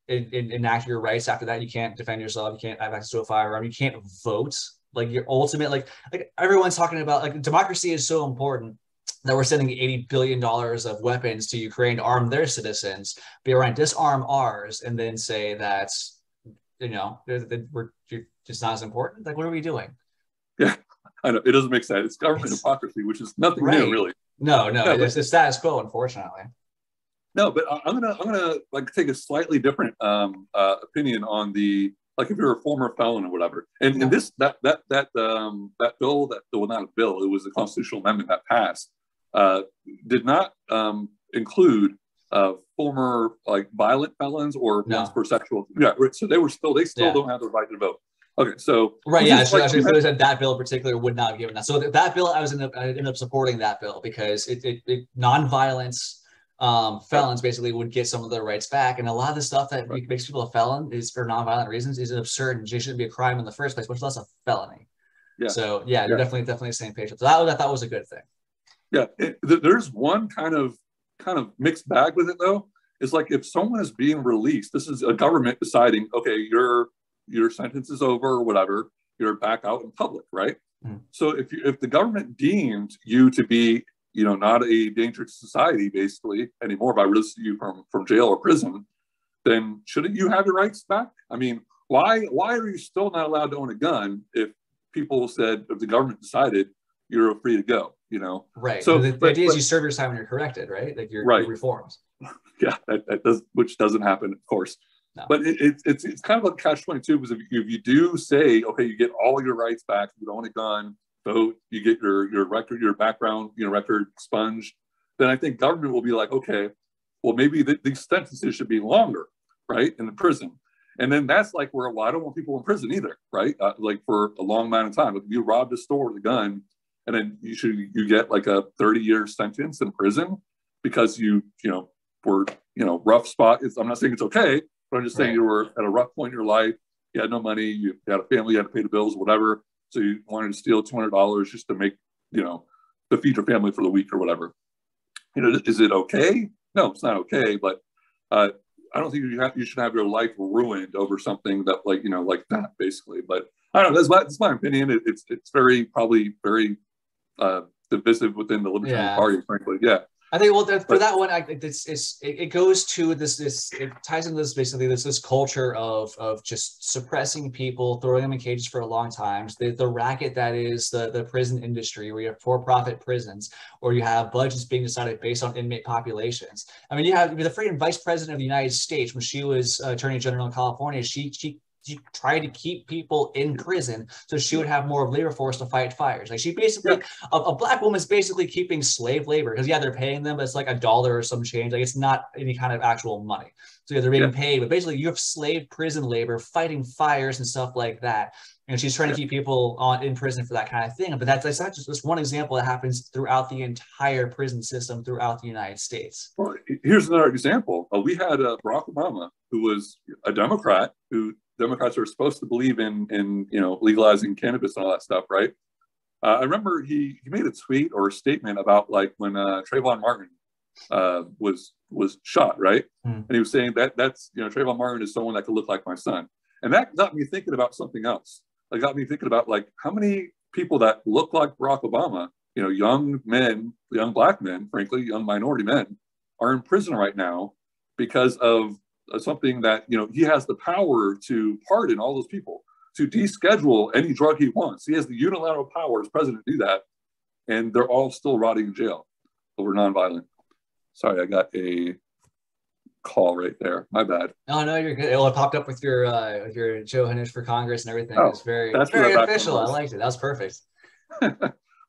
in, in, enact your rights after that, you can't defend yourself, you can't have access to a firearm, you can't vote. Like your ultimate, like like everyone's talking about, like democracy is so important that we're sending $80 billion of weapons to Ukraine to arm their citizens, be to disarm ours and then say that, you know, that we're just not as important. Like, what are we doing? Yeah, I know. It doesn't make sense. It's government it's, hypocrisy, which is nothing right. new, really. No, no, it's the status quo, unfortunately. No, but I'm gonna I'm gonna like take a slightly different um, uh, opinion on the like if you're a former felon or whatever. And, yeah. and this that that that um, that bill that well not a bill it was a constitutional amendment that passed uh, did not um, include uh, former like violent felons or no. ones for sexual. Yeah, so they were still they still yeah. don't have the right to vote. Okay, so right, yeah, so, like, so that, that bill in particular would not have given that. So that bill, I was in the, I ended up supporting that bill because it, it, it non-violence um, felons basically would get some of their rights back, and a lot of the stuff that right. makes people a felon is for non-violent reasons is absurd and shouldn't be a crime in the first place, much less a felony. Yeah. So yeah, yeah. definitely definitely the same page. So that I thought was a good thing. Yeah, it, there's one kind of kind of mixed bag with it though. Is like if someone is being released, this is a government deciding, okay, your your sentence is over or whatever, you're back out in public, right? Mm. So if you if the government deemed you to be, you know, not a danger to society basically anymore by releasing you from from jail or prison, then shouldn't you have your rights back? I mean, why why are you still not allowed to own a gun if people said if the government decided you're free to go? You know right so the, the but, idea but, is you serve your time when you're corrected right like you're, right. you're reformed yeah that, that, does which doesn't happen of course no. but it, it, it's it's kind of like catch 22 because if you, if you do say okay you get all your rights back you don't own a gun vote you get your your record your background you know record expunged then i think government will be like okay well maybe the, these sentences should be longer right in the prison and then that's like where well, I don't want people in prison either, right? Uh, like for a long amount of time. If you robbed a store with a gun, and then you should you get like a 30 year sentence in prison because you you know were you know rough spot it's, i'm not saying it's okay but i'm just saying right. you were at a rough point in your life you had no money you had a family you had to pay the bills whatever so you wanted to steal $200 just to make you know to feed your family for the week or whatever you know is it okay no it's not okay but uh, I don't think you have you should have your life ruined over something that like you know like that basically. But I don't know. That's my that's my opinion. It, it's it's very probably very uh, divisive within the Libertarian yeah. Party, frankly. Yeah. I think well for but, that one, I think it's, it's it, it goes to this this it ties into this basically this this culture of of just suppressing people, throwing them in cages for a long time. The the racket that is the the prison industry, where you have for profit prisons, or you have budgets being decided based on inmate populations. I mean, you have the freaking vice president of the United States when she was uh, attorney general in California. She she she tried to keep people in prison so she would have more of labor force to fight fires. Like she basically, yeah. a, a, black woman is basically keeping slave labor because yeah, they're paying them, but it's like a dollar or some change. Like it's not any kind of actual money. So yeah, they're being yeah. paid, but basically you have slave prison labor fighting fires and stuff like that. And she's trying to keep people on in prison for that kind of thing. But that's, that's not just this one example that happens throughout the entire prison system throughout the United States. Well, here's another example. Uh, we had uh, Barack Obama, who was a Democrat, who Democrats are supposed to believe in, in you know, legalizing cannabis and all that stuff, right? Uh, I remember he, he made a tweet or a statement about like when uh, Trayvon Martin uh, was was shot, right? Mm. And he was saying that that's you know Trayvon Martin is someone that could look like my son, and that got me thinking about something else. It got me thinking about like how many people that look like Barack Obama, you know, young men, young black men, frankly, young minority men, are in prison right now because of something that you know he has the power to pardon all those people, to deschedule any drug he wants. He has the unilateral power as president to do that, and they're all still rotting in jail over nonviolent. Sorry, I got a call right there. My bad. No, no, you're good. It all popped up with your uh, with your Joe Hannoush for Congress and everything. Oh, it's very that's very official. I liked it. That was perfect.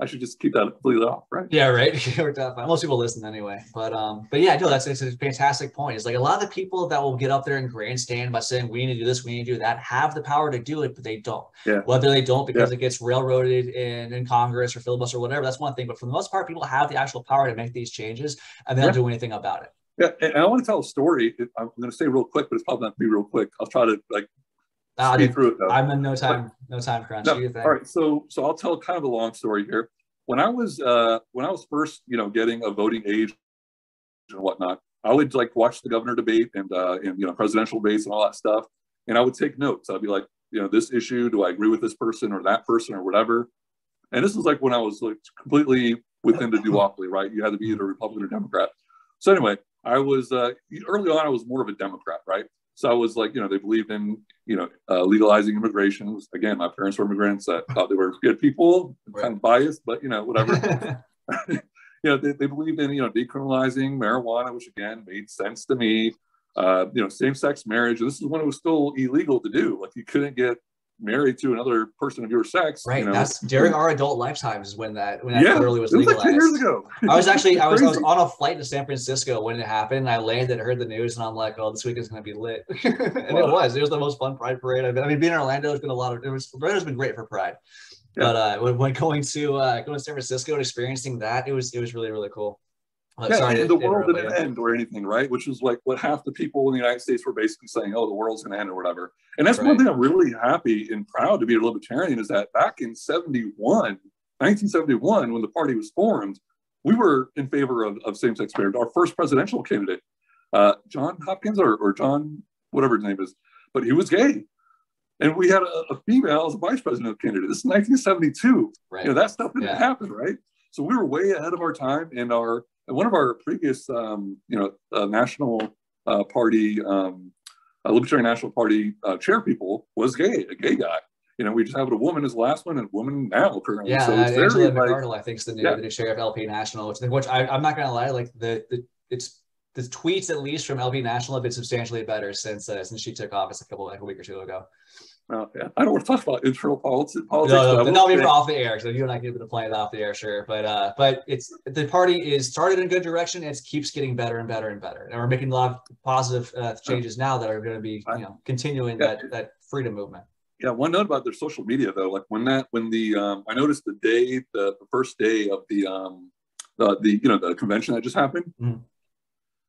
I should just keep that completely off, right? Yeah, right. Most people listen anyway, but um, but yeah, no, that's it's a fantastic point. It's like a lot of the people that will get up there and grandstand by saying we need to do this, we need to do that, have the power to do it, but they don't. Yeah. Whether they don't because yeah. it gets railroaded in in Congress or filibuster or whatever, that's one thing. But for the most part, people have the actual power to make these changes, and they don't do anything about it. Yeah, and I want to tell a story. I'm going to say real quick, but it's probably not to be real quick. I'll try to like uh, speed through it. Though. I'm in no time, but, no time crunch. No, all right, so so I'll tell kind of a long story here. When I was uh, when I was first, you know, getting a voting age and whatnot, I would like watch the governor debate and uh, and you know presidential debates and all that stuff, and I would take notes. I'd be like, you know, this issue, do I agree with this person or that person or whatever? And this was like when I was like completely within the duopoly, right? You had to be either Republican or Democrat. So anyway, I was uh, early on. I was more of a Democrat, right? So I was like, you know, they believed in, you know, uh, legalizing immigration. Again, my parents were immigrants. I thought they were good people. Right. Kind of biased, but you know, whatever. you know, they, they believed in, you know, decriminalizing marijuana, which again made sense to me. Uh, you know, same-sex marriage. This is when it was still illegal to do. Like you couldn't get married to another person of your sex. Right. You know? That's during our adult lifetimes is when that when that yeah, literally was, legalized. Like years ago. I was actually I was I was on a flight to San Francisco when it happened. I landed, heard the news, and I'm like, oh, this week is gonna be lit. and it was. It was the most fun Pride parade. I've been, I mean, being in Orlando has been a lot of it was Orlando's been great for Pride. Yeah. But uh, when, when going to uh, going to San Francisco and experiencing that, it was it was really really cool. Yeah, sorry, the world didn't end or anything, right? Which is like what half the people in the United States were basically saying, "Oh, the world's going to end" or whatever. And that's right. one thing I'm really happy and proud to be a libertarian is that back in 71, 1971, when the party was formed, we were in favor of, of same-sex marriage. Our first presidential candidate, uh, John Hopkins or, or John, whatever his name is, but he was gay. And we had a, a female as a vice president candidate. This is 1972. Right. You know, that stuff didn't yeah. happen, right? So we were way ahead of our time. And our one of our previous, um, you know, uh, national uh, party um, uh, Libertarian National Party uh, chair people was gay, a gay guy. You know, we just have a woman as the last one and a woman now currently. Yeah, so uh, Angela McArdle, I think, is the new, yeah. the new chair of LP National, which, which I, I'm not going to lie, like the, the it's the tweets at least from LP National have been substantially better since uh, since she took office a couple like a week or two ago. Yeah. I don't want to talk about internal politics. politics no, no, no, no off the air. So you and I get to play it off the air, sure. But uh, but it's the party is started in a good direction. It keeps getting better and better and better. And we're making a lot of positive uh, changes now that are going to be you know continuing yeah. that that freedom movement. Yeah, one note about their social media though, like when that when the um, I noticed the day the, the first day of the um the, the you know the convention that just happened. Mm-hmm.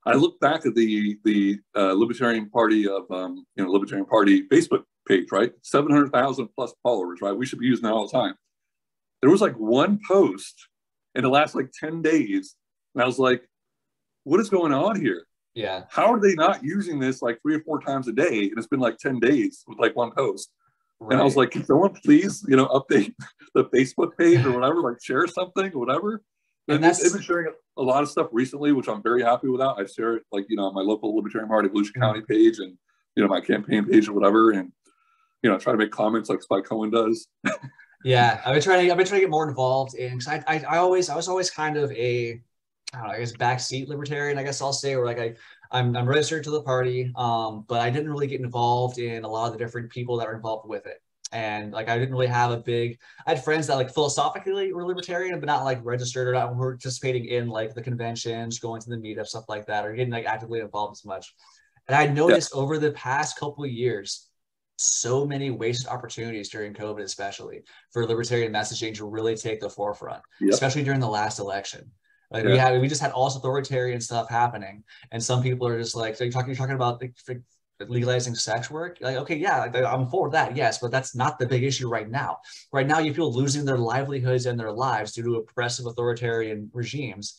I look back at the the uh, Libertarian Party of um, you know Libertarian Party Facebook page, right? 700,000 plus followers, right? We should be using that all the time. There was like one post in the last like 10 days. And I was like, what is going on here? Yeah. How are they not using this like three or four times a day? And it's been like 10 days with like one post. Right. And I was like, can someone please, you know, update the Facebook page or whatever, like share something or whatever. And, and that's, they've been sharing a lot of stuff recently, which I'm very happy with. That I share it like, you know, on my local Libertarian Party Volusia mm-hmm. County page and, you know, my campaign page or whatever. And you know, try to make comments like Spike Cohen does. yeah, I've been trying to I've been trying to get more involved in because I, I I always I was always kind of a I don't know, I guess backseat libertarian, I guess I'll say, or like I I'm, I'm registered to the party, um, but I didn't really get involved in a lot of the different people that are involved with it. And like I didn't really have a big. I had friends that like philosophically were libertarian, but not like registered or not participating in like the conventions, going to the meetups, stuff like that, or getting like actively involved as much. And I noticed yeah. over the past couple of years, so many wasted opportunities during COVID, especially for libertarian messaging to really take the forefront, yep. especially during the last election. Like yeah. we had, we just had all this authoritarian stuff happening, and some people are just like, so you're talking, you're talking about legalizing sex work. Like, okay, yeah, I'm for that, yes, but that's not the big issue right now. Right now, you people losing their livelihoods and their lives due to oppressive authoritarian regimes,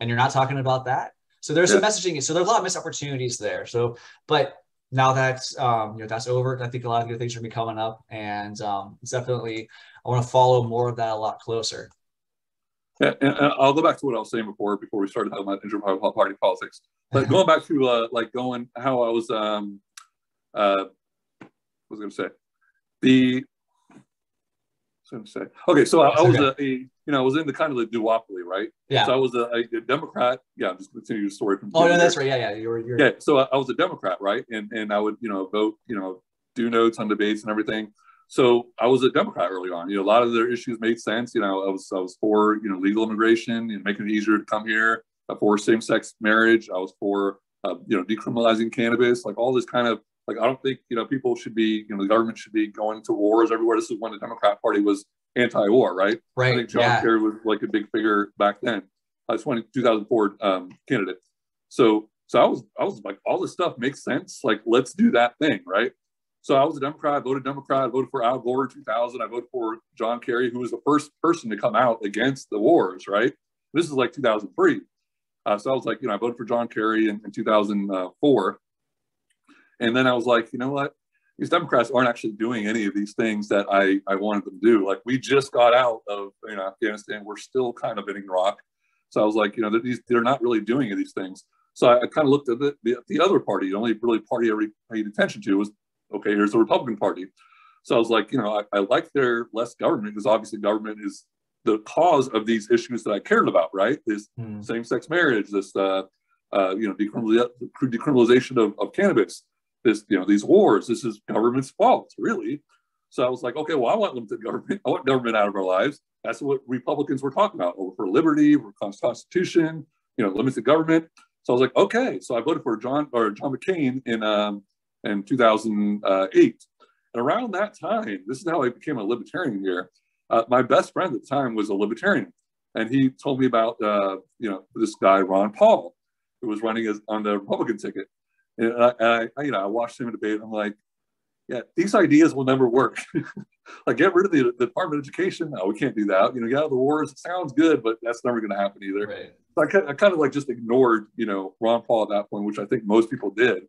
and you're not talking about that. So there's yeah. some messaging. So there's a lot of missed opportunities there. So, but now that um, you know that's over, I think a lot of good things are going to be coming up, and um, it's definitely I want to follow more of that a lot closer. Yeah, and, I'll go back to what I was saying before before we started talking about inter-party politics. But going back to uh, like going how I was um uh what was I going to say the going to say okay so I, I was okay. a, a, you know I was in the kind of the duopoly right yeah so I was a, a Democrat yeah I'm just continuing the story from oh no that's right yeah yeah you were you're... yeah so I, I was a Democrat right and and I would you know vote you know do notes on debates and everything so I was a Democrat early on. You know, a lot of their issues made sense. You know, I was I was for you know legal immigration, you know, making it easier to come here, uh, for same-sex marriage. I was for uh, you know decriminalizing cannabis, like all this kind of like I don't think you know people should be you know the government should be going to wars everywhere. This is when the Democrat Party was anti-war, right? Right. I think John yeah. Kerry was like a big figure back then. I was 20, 2004 um, candidate. So so I was I was like all this stuff makes sense. Like let's do that thing, right? So I was a Democrat, I voted Democrat, I voted for Al Gore in 2000, I voted for John Kerry, who was the first person to come out against the wars, right? This is like 2003. Uh, so I was like, you know, I voted for John Kerry in, in 2004. And then I was like, you know what? These Democrats aren't actually doing any of these things that I, I wanted them to do. Like we just got out of you know Afghanistan, we're still kind of in Iraq. So I was like, you know, they're, these, they're not really doing any of these things. So I, I kind of looked at the, the, the, other party. The only really party I paid attention to was okay, here's the Republican Party. So I was like, you know, I, I like their less government because obviously government is the cause of these issues that I cared about, right? This mm. same-sex marriage, this uh, uh, you know decriminalization of, of cannabis, this you know these wars. This is government's fault, really. So I was like, okay, well, I want limited government. I want government out of our lives. That's what Republicans were talking about over for liberty, for constitution, you know, limited government. So I was like, okay. So I voted for John or John McCain in um, in 2008. And around that time, this is how I became a libertarian here. Uh, my best friend at the time was a libertarian, and he told me about uh, you know this guy Ron Paul, who was running as, on the Republican ticket. And I, and I, you know, I watched him debate. I'm like, yeah, these ideas will never work. like, get rid of the, the, Department of Education. No, we can't do that. You know, get out of the wars. It sounds good, but that's never going to happen either. Right. So I, I kind of like just ignored, you know, Ron Paul at that point, which I think most people did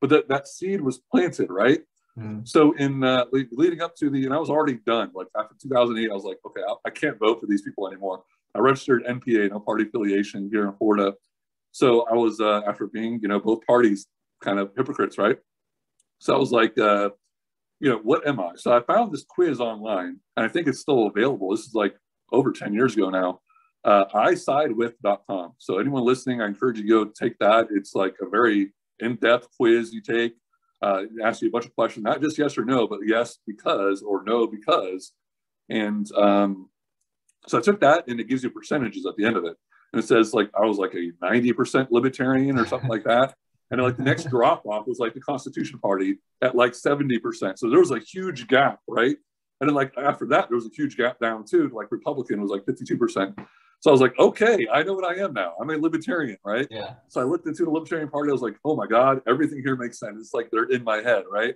but that, that seed was planted, right? Mm. So in uh, leading up to the, and I was already done. Like after 2008, I was like, okay, I, I can't vote for these people anymore. I registered NPA, no party affiliation here in Florida. So I was uh, after being, you know, both parties kind of hypocrites, right? So I was like, uh, you know, what am I? So I found this quiz online, and I think it's still available. This is like over 10 years ago now. Uh, isidewith.com. So anyone listening, I encourage you to go take that. It's like a very in-depth quiz you take. Uh, ask you a bunch of questions, not just yes or no, but yes because or no because. And um, so I took that, and it gives you percentages at the end of it. And it says like I was like a 90% libertarian or something like that. And like the next drop off was like the Constitution Party at like 70%. So there was a huge gap, right? And then like after that, there was a huge gap down too. Like Republican was like 52%. So I was like, okay, I know what I am now. I'm a libertarian, right? Yeah. So I looked into the Libertarian Party. I was like, oh my God, everything here makes sense. It's like they're in my head, right?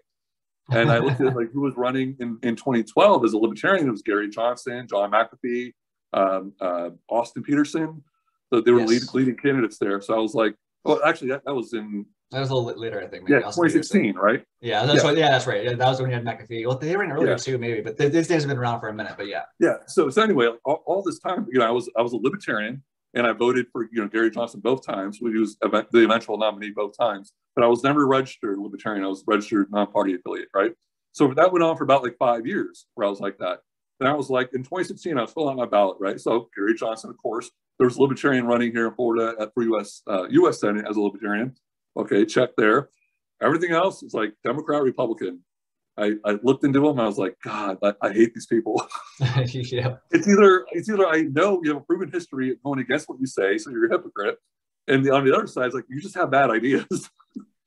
And I looked at like who was running in, in 2012 as a libertarian. It was Gary Johnson, John McAfee, um, uh, Austin Petersen. So they were yes. lead, leading candidates there. So I was like, well, actually, that, that was in that was a little bit later, I think. Maybe. Yeah, 2016, right? Yeah, that's yeah. What, yeah, that's right. Yeah, that was when you had McAfee. Well, they ran earlier yeah. too, maybe, but these days have been around for a minute. But yeah. Yeah. So, so anyway, all, all, this time, you know, I was I was a libertarian, and I voted for you know Gary Johnson both times. We was the eventual nominee both times, but I was never registered libertarian. I was registered non-party affiliate, right? So that went on for about like five years, where I was like that. Then I was like, in 2016, I was filling out my ballot, right? So Gary Johnson, of course, there was a libertarian running here in Florida at, for U.S. Uh, U.S. Senate as a libertarian. Okay, check there. Everything else is like Democrat, Republican. I, I looked into them. I was like, God, I, I hate these people. yeah. It's either it's either I know you have a proven history of going against what you say, so you're a hypocrite, and the, on the other side, it's like you just have bad ideas.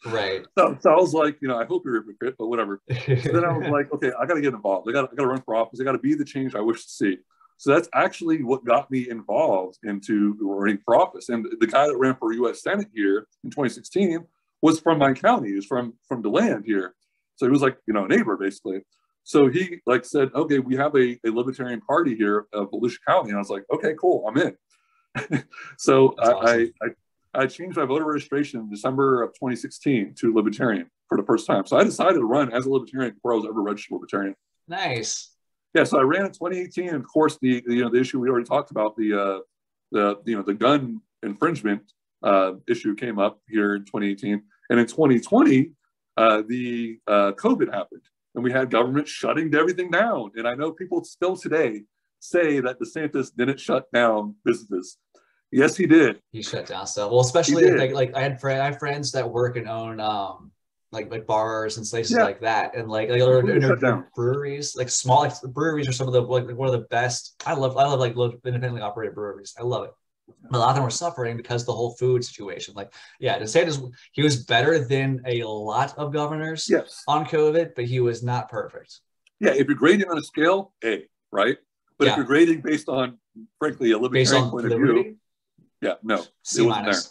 Right. So, so I was like, you know, I hope you're a hypocrite, but whatever. So then I was like, okay, I got to get involved. I got I got to run for office. I got to be the change I wish to see. So that's actually what got me involved into running for office. And the guy that ran for U.S. Senate here in 2016 was from my county. He was from from DeLand here. So he was like, you know, a neighbor basically. So he like said, okay, we have a, a libertarian party here of Volusia County. And I was like, okay, cool, I'm in. so I, awesome. I, I I changed my voter registration in December of 2016 to Libertarian for the first time. So I decided to run as a Libertarian before I was ever registered Libertarian. Nice. Yeah, so I ran in 2018, and of course, the, the you know the issue we already talked about the uh, the you know the gun infringement uh, issue came up here in 2018, and in 2020, uh, the uh, COVID happened, and we had government shutting everything down. And I know people still today say that DeSantis didn't shut down businesses. Yes, he did. He shut down stuff. Well, especially like like I had friend, I had friends that work and own um like like bars and places yeah. like that, and like like or, breweries, like small like breweries are some of the like one of the best. I love I love like independently operated breweries. I love it. A lot of them were suffering because the whole food situation. Like, yeah, DeSantis, he was better than a lot of governors yes. on COVID, but he was not perfect. Yeah, if you're grading on a scale, A, right? But yeah. if you're grading based on, frankly, a libertarian point liberty? of view, yeah, no, C it wasn't there.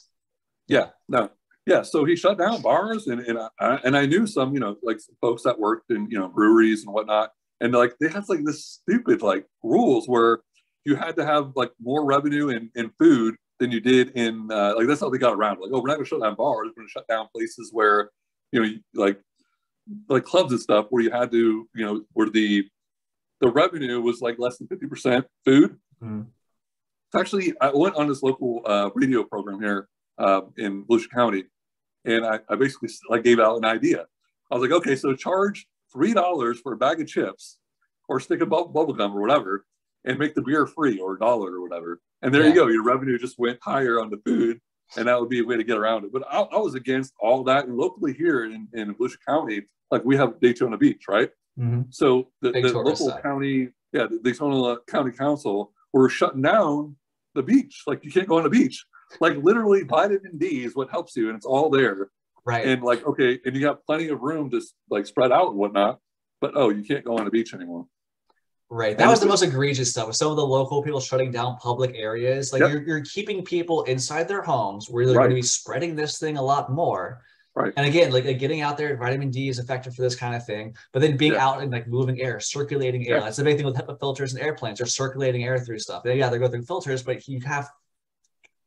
Yeah, no, yeah. So he shut down bars, and and I, and I knew some, you know, like folks that worked in you know breweries and whatnot, and like they had like this stupid like rules where you had to have like more revenue in, in food than you did in uh, like that's how they got around. Like, oh, we're not to shut down bars. We're going to shut down places where you know like like clubs and stuff where you had to you know where the the revenue was like less than fifty percent food. Mm actually, I went on this local uh, radio program here uh, in Volusia County, and I, I basically like gave out an idea. I was like, okay, so charge three dollars for a bag of chips, or stick a bu- bubble gum or whatever, and make the beer free or a dollar or whatever. And there yeah. you go, your revenue just went higher on the food, and that would be a way to get around it. But I, I was against all that. And locally here in, in Volusia County, like we have Daytona Beach, right? Mm-hmm. So the, the local side. county, yeah, the Daytona County Council were shutting down the beach. Like you can't go on the beach. Like literally vitamin D is what helps you and it's all there. Right. And like, okay, and you got plenty of room to like spread out and whatnot, but oh, you can't go on the beach anymore. Right. That was the most egregious stuff. Some of the local people shutting down public areas. Like yep. you're, you're keeping people inside their homes where they're right. going to be spreading this thing a lot more. Right. And again, like, like, getting out there, vitamin D is effective for this kind of thing. But then being yeah. out and like moving air, circulating air. Yeah. That's the big thing with HEPA filters and airplanes. They're circulating air through stuff. yeah, they go through filters, but you have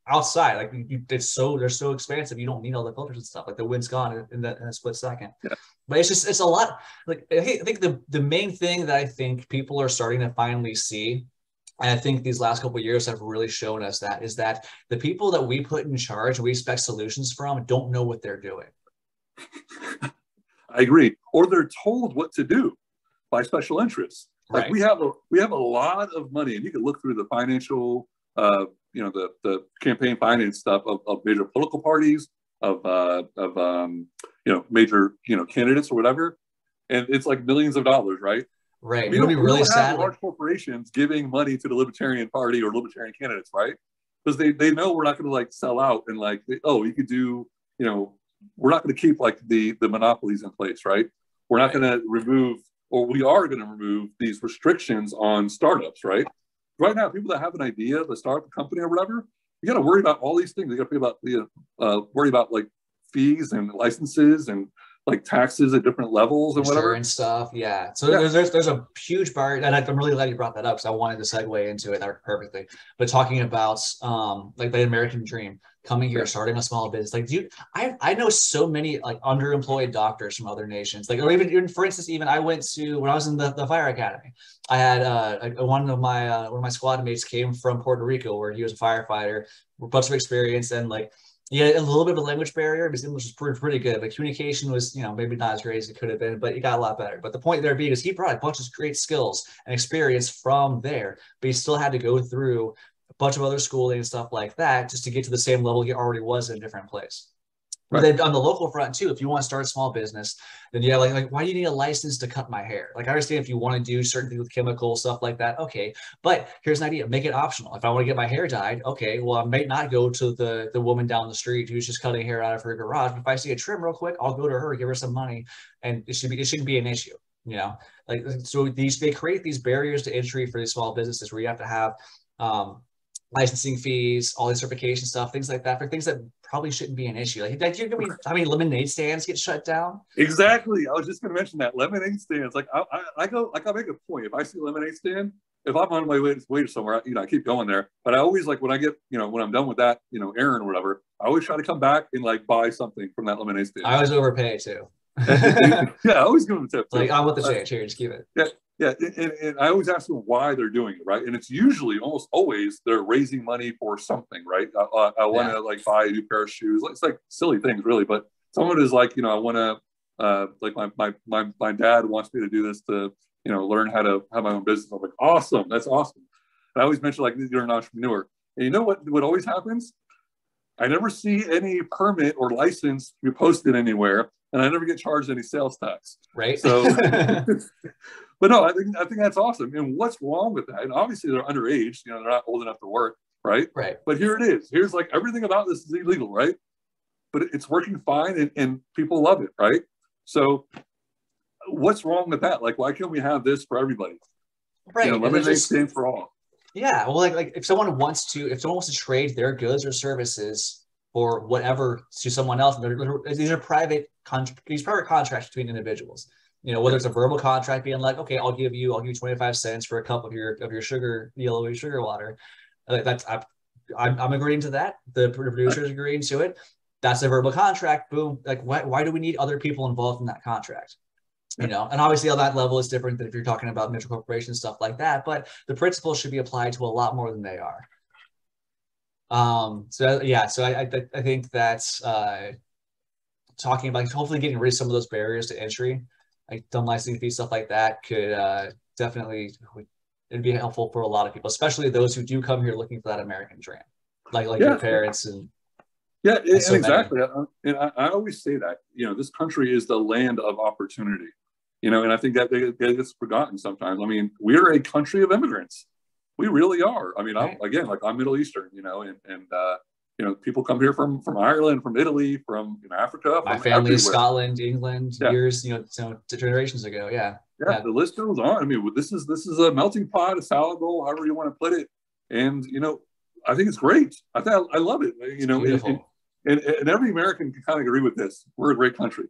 outside, like you, it's so they're so expansive. You don't need all the filters and stuff. Like the wind's gone in, the, in a split second. Yeah. But it's just it's a lot. Like I think the the main thing that I think people are starting to finally see and I think these last couple years have really shown us that is that the people that we put in charge, we expect solutions from, don't know what they're doing. I agree. Or they're told what to do by special interests. Like right. we have a we have a lot of money, and you can look through the financial, uh, you know, the the campaign finance stuff of, of major political parties, of uh, of um, you know major you know candidates or whatever, and it's like millions of dollars, right? Right. We don't, be really sad. Large corporations giving money to the Libertarian Party or Libertarian candidates, right? Because they, they know we're not going to like sell out and like oh you could do you know we're not going to keep like the the monopolies in place, right? We're not going to remove, or we are going to remove these restrictions on startups, right? Right now, people that have an idea to start a company or whatever, you got to worry about all these things. You got to be about the uh, worry about like fees and licenses and like taxes at different levels and whatever and stuff. Yeah. So yeah. There's, there's there's a huge bar, and I'm really glad you brought that up because I wanted to segue into it perfectly. But talking about um like the American dream, coming here, starting a small business, like dude, I I know so many like underemployed doctors from other nations, like or even, even for instance, even I went to when I was in the, the fire academy, I had uh a, one of my uh, one of my squad mates came from Puerto Rico where he was a firefighter, a bunch of experience and like yeah, a little bit of a language barrier because English was pretty, pretty good, but communication was, you know, maybe not as great as it could have been, but it got a lot better. But the point there being is he brought a bunch of great skills and experience from there, but he still had to go through bunch of other schooling and stuff like that just to get to the same level he already was in a different place. But then on the local front too, if you want to start a small business, then yeah, like, like why do you need a license to cut my hair? Like I understand if you want to do certain things with chemicals, stuff like that, okay. But here's an idea: make it optional. If I want to get my hair dyed, okay, well I may not go to the the woman down the street who's just cutting hair out of her garage. But if I see a trim real quick, I'll go to her, give her some money, and it should be it shouldn't be an issue. You know, like so these they create these barriers to entry for these small businesses where you have to have um, licensing fees, all the certification stuff, things like that, for things that probably shouldn't be an issue. Like, like you're gonna be how many lemonade stands get shut down? Exactly. I was just gonna mention that lemonade stands. Like I, I, I go, like I make a point. If I see a lemonade stand, if I'm on my way to, way to somewhere, you know, I keep going there. But I always like when I get, you know, when I'm done with that, you know, errand or whatever, I always try to come back and like buy something from that lemonade stand. I always overpay too. yeah, I always give them a tip. Like I'm with the change here, just keep it. Yeah, yeah, and, and, I always ask them why they're doing it, right? And it's usually almost always they're raising money for something, right? I, I, I want to yeah. like buy a new pair of shoes. It's like silly things, really. But some of it is like, you know, I want to uh, like my, my my my dad wants me to do this to you know learn how to have my own business. I'm like, awesome, that's awesome. And I always mention like you're an entrepreneur, and you know what? What always happens? I never see any permit or license be posted anywhere, and I never get charged any sales tax. Right. So but no, I think I think that's awesome. And what's wrong with that? And obviously they're underage, you know, they're not old enough to work, right? Right. But here it is. Here's like everything about this is illegal, right? But it's working fine and, and people love it, right? So what's wrong with that? Like, why can't we have this for everybody? Right. You know, lemonade just, stand for all. Yeah. Well, like, like if someone wants to, if someone wants to trade their goods or services or whatever to someone else, these are private con- these private contracts between individuals you know, whether it's a verbal contract being like, okay, I'll give you, I'll give you 25 cents for a cup of your, of your sugar, yellow sugar water. Uh, that's, I'm, I'm agreeing to that. The producer's agreeing to it. That's a verbal contract. Boom. Like, why, why do we need other people involved in that contract? You know, and obviously on that level is different than if you're talking about mutual corporations, stuff like that. But the principles should be applied to a lot more than they are. Um, so yeah, so I, I, I think that's uh, talking about hopefully getting rid of some of those barriers to entry like dumb licensing fees, stuff like that could uh, definitely it'd be helpful for a lot of people, especially those who do come here looking for that American dream, like like yeah. your parents and. Yeah, and so exactly. And I, I, always say that you know this country is the land of opportunity, you know, and I think that gets forgotten sometimes. I mean, we're a country of immigrants. We really are. I mean. I'm, again, like I'm Middle Eastern, you know, and and uh, you know, people come here from from Ireland, from Italy, from you know, Africa. My family is Scotland, England, yeah. years, you know, so generations ago. Yeah. yeah. yeah. the list goes on. I mean, this is this is a melting pot, a salad bowl, however you want to put it. And you know, I think it's great. I think I love it. You know, and, and, and, every American can kind of agree with this. We're a great country.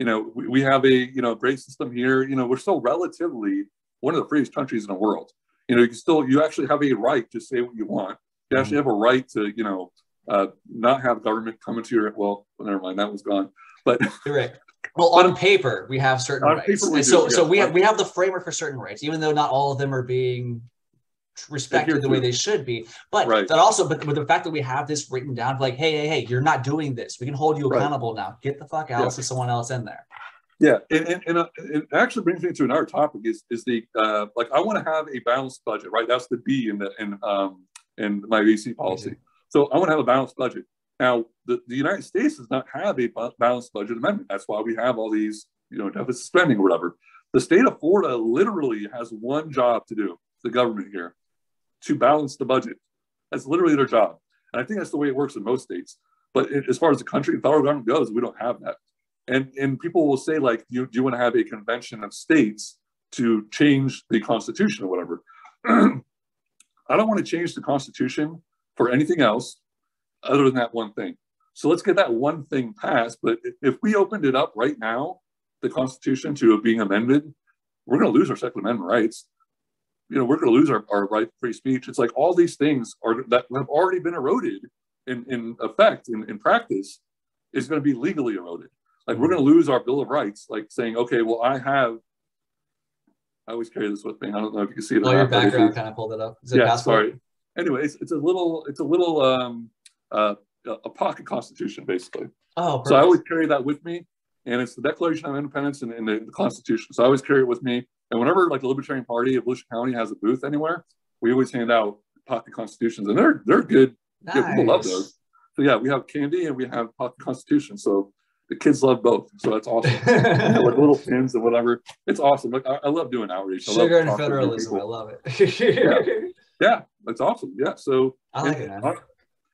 You know, we, we have a you know great system here. You know, we're still relatively one of the freest countries in the world. You know, you can still you actually have a right to say what you want. You actually have a right to you know uh, not have government come into your well, never mind, that was gone. But right. Well, on paper, we have certain rights. We so, so we have we have the framework for certain rights, even though not all of them are being respected the way they should be. But right. that also, but with the fact that we have this written down, like, hey, hey, hey, you're not doing this. We can hold you accountable right. now. Get the fuck out. See someone else in there. Yeah, and and, and uh, it actually brings me to another topic is is the uh, like I want to have a balanced budget, right? That's the B in the in um in my VC policy. Mm-hmm. So I want to have a balanced budget. Now, the, the United States does not have a balanced budget amendment. That's why we have all these, you know, deficit spending or whatever. The state of Florida literally has one job to do, the government here, to balance the budget. That's literally their job. And I think that's the way it works in most states. But as far as the country, the federal government goes, we don't have that. And, and people will say, like, you, do you want to have a convention of states to change the Constitution or whatever? I don't want to change the Constitution for anything else other than that one thing. So let's get that one thing passed. But if we opened it up right now, the Constitution to being amended, we're going to lose our Second Amendment rights. You know, we're going to lose our, our right to free speech. It's like all these things are that have already been eroded in, in effect, in, in practice, is going to be legally eroded. Like we're going to lose our Bill of Rights, like saying, okay, well, I have I always carry this with me. I don't know if you can see it. Oh, your background kind of pulled it up. Is it yeah, passport? sorry anyway, it's, it's a little it's a little um, uh, a pocket constitution basically. Oh, perfect. so I always carry that with me, and it's the Declaration of Independence and, and the, the, Constitution. So I always carry it with me, and whenever like the Libertarian Party of Volusia County has a booth anywhere, we always hand out pocket constitutions, and they're they're good. Nice. Yeah, people love those. So yeah, we have candy and we have pocket Constitution. So the kids love both. So that's awesome. like little pins and whatever. It's awesome. Like I, I love doing outreach. I Sugar and federalism. I love it. yeah. yeah, that's awesome. Yeah. So I like and, it. Man.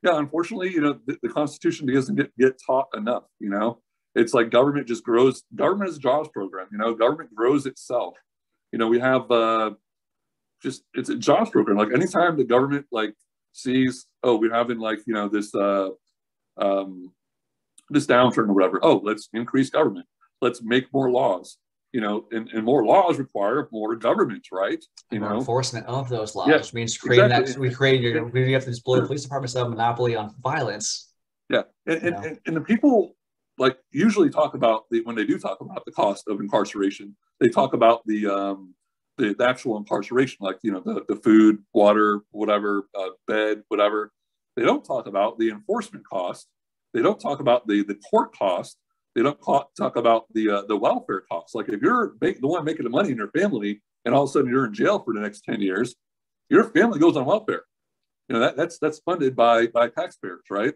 yeah, unfortunately, you know, the, the Constitution doesn't get, get taught enough, you know. It's like government just grows. Government is a jobs program, you know, government grows itself. You know, we have uh just it's a jobs program. Like anytime the government like sees, oh, we're having like, you know, this uh um this downturn or whatever. Oh, let's increase government. Let's make more laws. You know, and, and more laws require more government, right? You more know, enforcement of those laws, yeah, which means creating exactly. that we create your we have to explode police departments have a monopoly on violence. Yeah, and, and, and, and the people like usually talk about the when they do talk about the cost of incarceration, they talk about the um, the, the actual incarceration, like you know the the food, water, whatever, uh, bed, whatever. They don't talk about the enforcement cost they don't talk about the, the court cost. They don't talk, talk about the uh, the welfare costs. Like if you're make, the one making the money in your family, and all of a sudden you're in jail for the next ten years, your family goes on welfare. You know that that's that's funded by by taxpayers, right?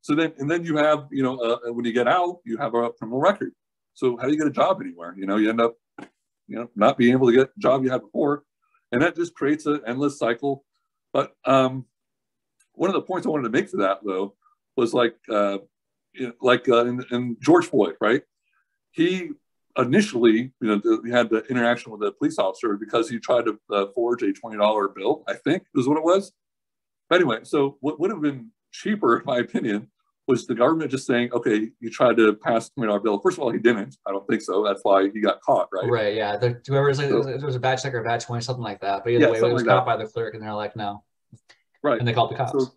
So then and then you have you know uh, when you get out, you have a criminal record. So how do you get a job anywhere? You know you end up you know not being able to get a job you had before, and that just creates an endless cycle. But um, one of the points I wanted to make for that though was like uh, like uh, in, in, George Floyd, right? He initially, you know, he had the interaction with the police officer because he tried to uh, forge a twenty dollar bill. I think is what it was. But anyway, so what would have been cheaper, in my opinion, was the government just saying, okay, you tried to pass a twenty dollar bill. First of all, he didn't. I don't think so. That's why he got caught, right? Right. Yeah. The, whoever was like, so, it was a badge check or a badge twenty, something like that. But either yeah, way, it was like caught that. by the clerk, and they're like, no. Right. And they called the cops. So,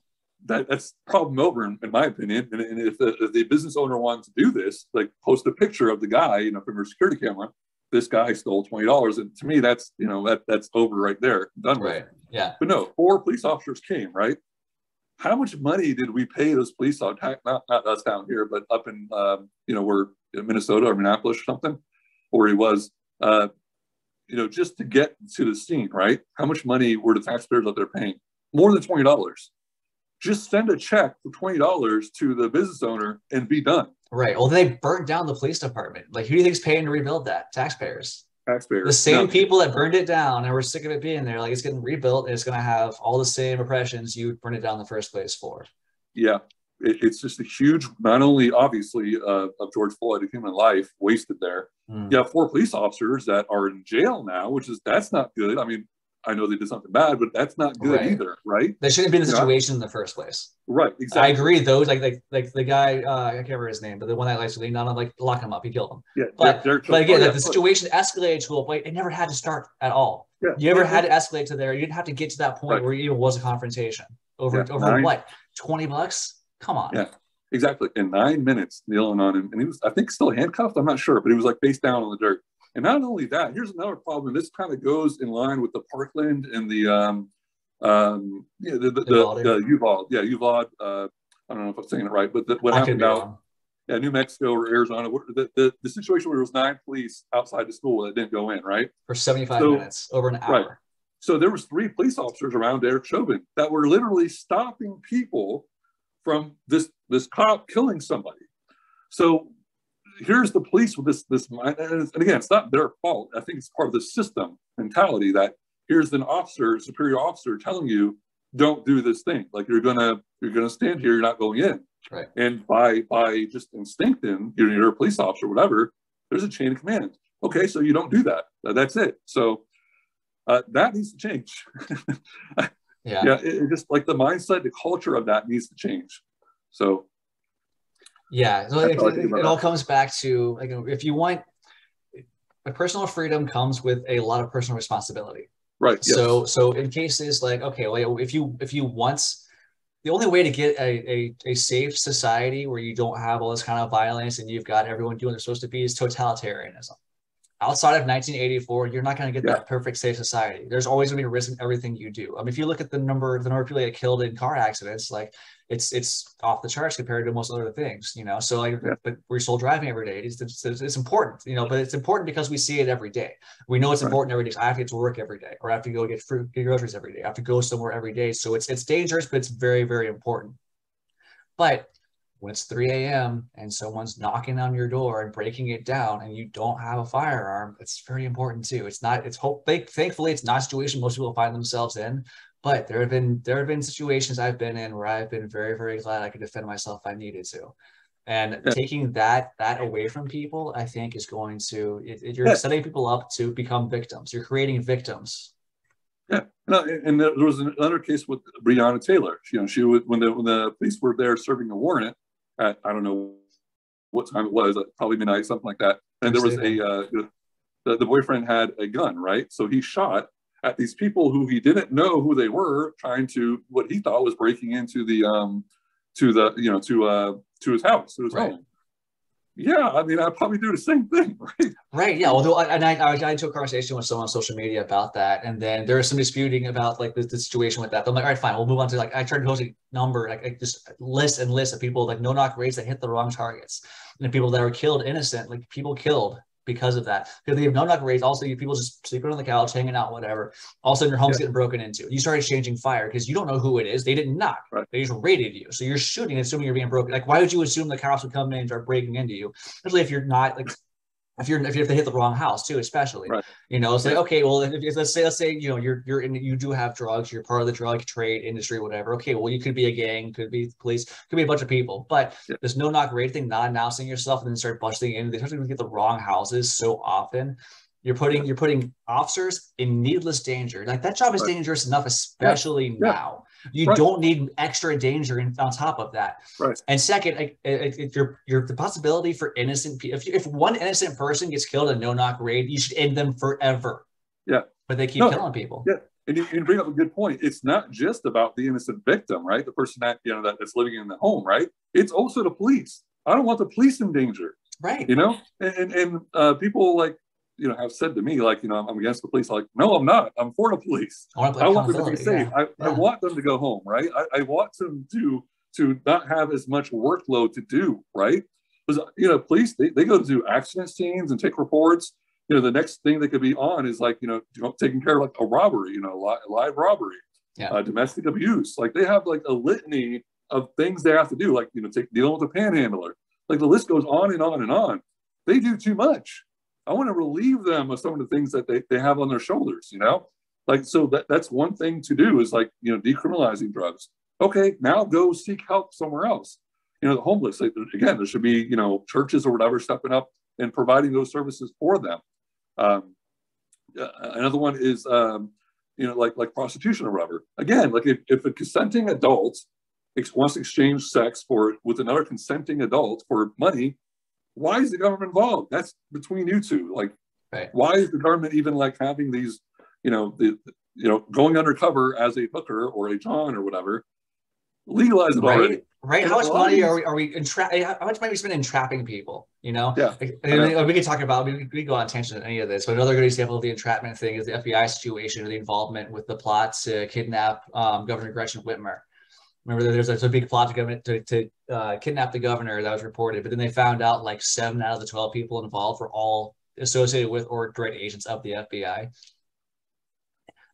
that, that's problem over in, in my opinion. And, and if, the, if, the, business owner wants to do this, like post a picture of the guy, you know, from your security camera, this guy stole twenty dollars, and to me, that's you know that that's over right there, done right. With. Yeah. But no, four police officers came. Right. How much money did we pay those police officers? Not not us down here, but up in um, you know we're in Minnesota or Minneapolis or something, where he was. Uh, you know, just to get to the scene, right? How much money were the taxpayers out there paying? More than twenty dollars just send a check for $20 to the business owner and be done. Right. Well, they burnt down the police department. Like, who do you think's paying to rebuild that? Taxpayers. Taxpayers. The same no. people that burned it down and were sick of it being there. Like, it's getting rebuilt and it's going to have all the same oppressions you burned it down in the first place for. Yeah. It, it's just a huge, not only obviously uh, of George Floyd, a human life wasted there. Mm. You have four police officers that are in jail now, which is, that's not good. I mean, I know they did something bad, but that's not good right. either, right? They shouldn't be in the situation in the first place. Right, exactly. I agree. Those like like like the guy uh, I can't remember his name, but the one that likes to lean on him, like lock him up, he killed him. Yeah, but Derek, but again, oh, like, the situation escalated to a point. It never had to start at all. Yeah, you ever yeah, had to escalate to there? You didn't have to get to that point right. where it even was a confrontation over yeah, over nine, what twenty bucks. Come on. Yeah, exactly. In nine minutes, kneeling on him, and he was I think still handcuffed. I'm not sure, but he was like face down on the dirt. And not only that, here's another problem. This kind of goes in line with the Parkland and the um, um, yeah, the the, the, the Uvalde, yeah, Uvalde. Uh, I don't know if I'm saying it right, but the, what I happened out, yeah, New Mexico or Arizona, the, the, the situation where there was nine police outside the school that didn't go in, right? For 75 so, minutes, over an hour. Right. So there was three police officers around Derek Chauvin that were literally stopping people from this this cop killing somebody. So here's the police with this this mind. and again it's not their fault. I think it's part of the system mentality that here's an officer superior officer telling you don't do this thing. Like you're gonna you're gonna stand here you're not going in. Right. And by by just instincting you're, you're a police officer whatever there's a chain of command. Okay so you don't do that that's it. So uh, that needs to change. Yeah. Yeah it, it just like the mindset the culture of that needs to change. So yeah, so it, it, it all comes back to like if you want a personal freedom comes with a lot of personal responsibility. Right. Yes. So so in cases like okay, well if you if you once the only way to get a, a, a safe society where you don't have all this kind of violence and you've got everyone doing what they're supposed to be is totalitarianism outside of 1984, you're not going to get yeah. that perfect safe society. There's always going to be a risk in everything you do. I mean, if you look at the number, the number of people that get killed in car accidents, like it's it's off the charts compared to most other things, you know. So like, yeah. but we're still driving every day. It's, it's, it's, important, you know. But it's important because we see it every day. We know it's right. important every day. So I have to get to work every day, or I have to go get fruit, get groceries every day. I have to go somewhere every day. So it's it's dangerous, but it's very very important. But when it's 3 a.m. and someone's knocking on your door and breaking it down and you don't have a firearm, it's very important too. It's not, it's hope, thankfully, it's not a situation most people find themselves in. But there have been there have been situations I've been in where I've been very, very glad I could defend myself if I needed to. And taking that that away from people, I think, is going to it, it, you're setting people up to become victims. You're creating victims. Yeah, no, and there was another case with Breonna Taylor. You know, she was when the when the police were there serving a warrant at I don't know what time it was, probably midnight, something like that. And there was a uh, the, the boyfriend had a gun, right? So he shot at these people who he didn't know who they were, trying to what he thought was breaking into the um to the you know to uh to his house to his right. home. Yeah, I mean, I'd probably do the same thing, right? Right. Yeah. Although, and I, I got into a conversation with someone on social media about that, and then there was some disputing about like the, the situation with that. I'm like, all right, fine, we'll move on to like I tried to post a number, like, just list and list of people like no knock raids that hit the wrong targets, and people that were killed innocent, like people killed because of that. Because they have no knock rates. Also, you people just sleeping on the couch, hanging out, whatever. All of a sudden, your home's yeah. getting broken into. You start exchanging fire because you don't know who it is. They didn't knock. Right. They just raided you. So you're shooting, assuming you're being broken. Like, why would you assume the cops would come in and start breaking into you? Especially if you're not like if you're if you have to hit the wrong house too, especially, right. you know, it's like okay, well, if, let's say let's say you know you're you're in you do have drugs, you're part of the drug trade industry, whatever. Okay, well, you could be a gang, could be police, could be a bunch of people, but yeah. there's no knock rate thing, not announcing yourself and then start busting in. They especially get the wrong houses so often. You're putting you're putting officers in needless danger. Like that job is right. dangerous enough, especially yeah. now. You right. don't need extra danger in, on top of that. Right. And second, if you're, you're the possibility for innocent people, if, if one innocent person gets killed in a no knock raid, you should end them forever. Yeah. But they keep no, killing people. Yeah. And you, you, bring up a good point. It's not just about the innocent victim, right? The person that you know that, that's living in the home, right? It's also the police. I don't want the police in danger. Right. You know, and and, and uh, people like you know have said to me like you know I'm against the police. like no, I'm not. I'm for the police. I want, I want them to be safe. Yeah. I, yeah. I want them to go home. Right. I, I want them to to not have as much workload to do. Right. Because you know police they, they go to do accident scenes and take reports. You know the next thing they could be on is like you know taking care of like a robbery. You know live, live robbery. Yeah. Uh, domestic abuse. Like they have like a litany of things they have to do. Like you know take dealing with a panhandler. Like the list goes on and on and on. They do too much I want to relieve them of some of the things that they, they have on their shoulders, you know? Like, so that, that's one thing to do is like, you know, decriminalizing drugs. Okay, now go seek help somewhere else. You know, the homeless, like, again, there should be, you know, churches or whatever stepping up and providing those services for them. Um, another one is, um, you know, like like prostitution or whatever. Again, like if, if a consenting adult wants to exchange sex for with another consenting adult for money, why is the government involved? That's between you two. Like, right. why is the government even like having these, you know, the, you know, going undercover as a hooker or a John or whatever? Legalize it right. already. Right. How much money are we, are we entra- how much money we spend entrapping people? You know? Yeah. Like, we could talk about, we could go on tangent on any of this, but another good example of the entrapment thing is the FBI situation or the involvement with the plot to kidnap um, Governor Gretchen Whitmer. Remember, there's, a big plot to, to, to uh, kidnap the governor that was reported, but then they found out like seven out of the 12 people involved were all associated with or direct agents of the FBI.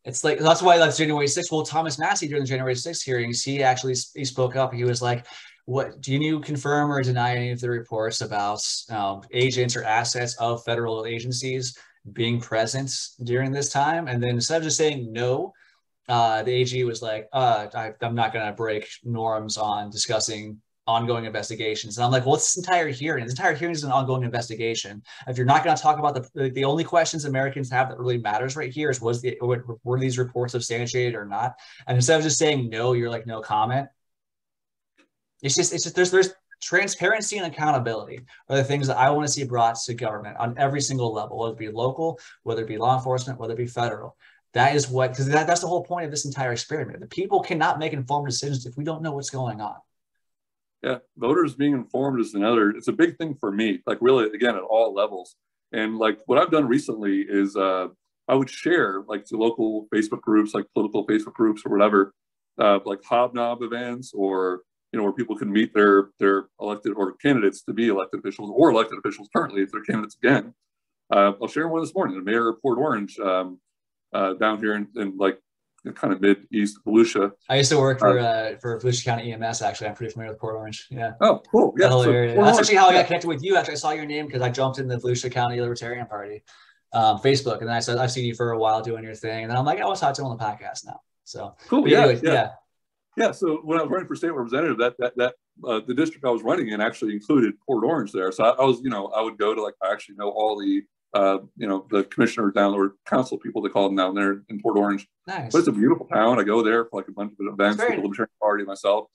It's like that's why that's January 6th. Well, Thomas Massie during the January 6th hearings, he actually he spoke up. He was like, "What do you confirm or deny any of the reports about um, agents or assets of federal agencies being present during this time?" And then instead of just saying no, uh, the AG was like, uh, I, am not going to break norms on discussing ongoing investigations. And I'm like, well, this entire hearing, this entire hearing is an ongoing investigation. If you're not going to talk about the the only questions Americans have that really matters right here is was the were these reports substantiated or not? And instead of just saying no, you're like no comment. It's just it's just there's there's transparency and accountability are the things that I want to see brought to government on every single level, whether it be local, whether it be law enforcement, whether it be federal. That is what, because that, that's the whole point of this entire experiment. The people cannot make informed decisions if we don't know what's going on. Yeah, voters being informed is another, it's a big thing for me, like really, again, at all levels. And like what I've done recently is uh, I would share like to local Facebook groups, like political Facebook groups or whatever, uh, like hobnob events or, you know, where people can meet their, their elected or candidates to be elected officials or elected officials currently if they're candidates again. Uh, I'll share one this morning. The mayor of Port Orange um, uh, down here in, and like kind of mid east Volusia. I used to work for uh, for Volusia County EMS. Actually, I'm pretty familiar with Port Orange. Yeah. Oh, cool. Yeah. So That's actually how I got connected with you. Actually, I saw your name because I jumped in the Volusia County Libertarian Party um, Facebook, and then I said I've seen you for a while doing your thing, and then I'm like, I want to talk to him on the podcast now. So cool. Yeah, anyway, yeah. yeah. Yeah. So when I was running for state representative, that that that uh, the district I was running in actually included Port Orange there. So I, I was, you know, I would go to like I actually know all the uh, you know, the commissioner down or council people, they call them down there in Port Orange. Nice. But it's a beautiful town. I go there for like a bunch of events with the Libertarian Party myself.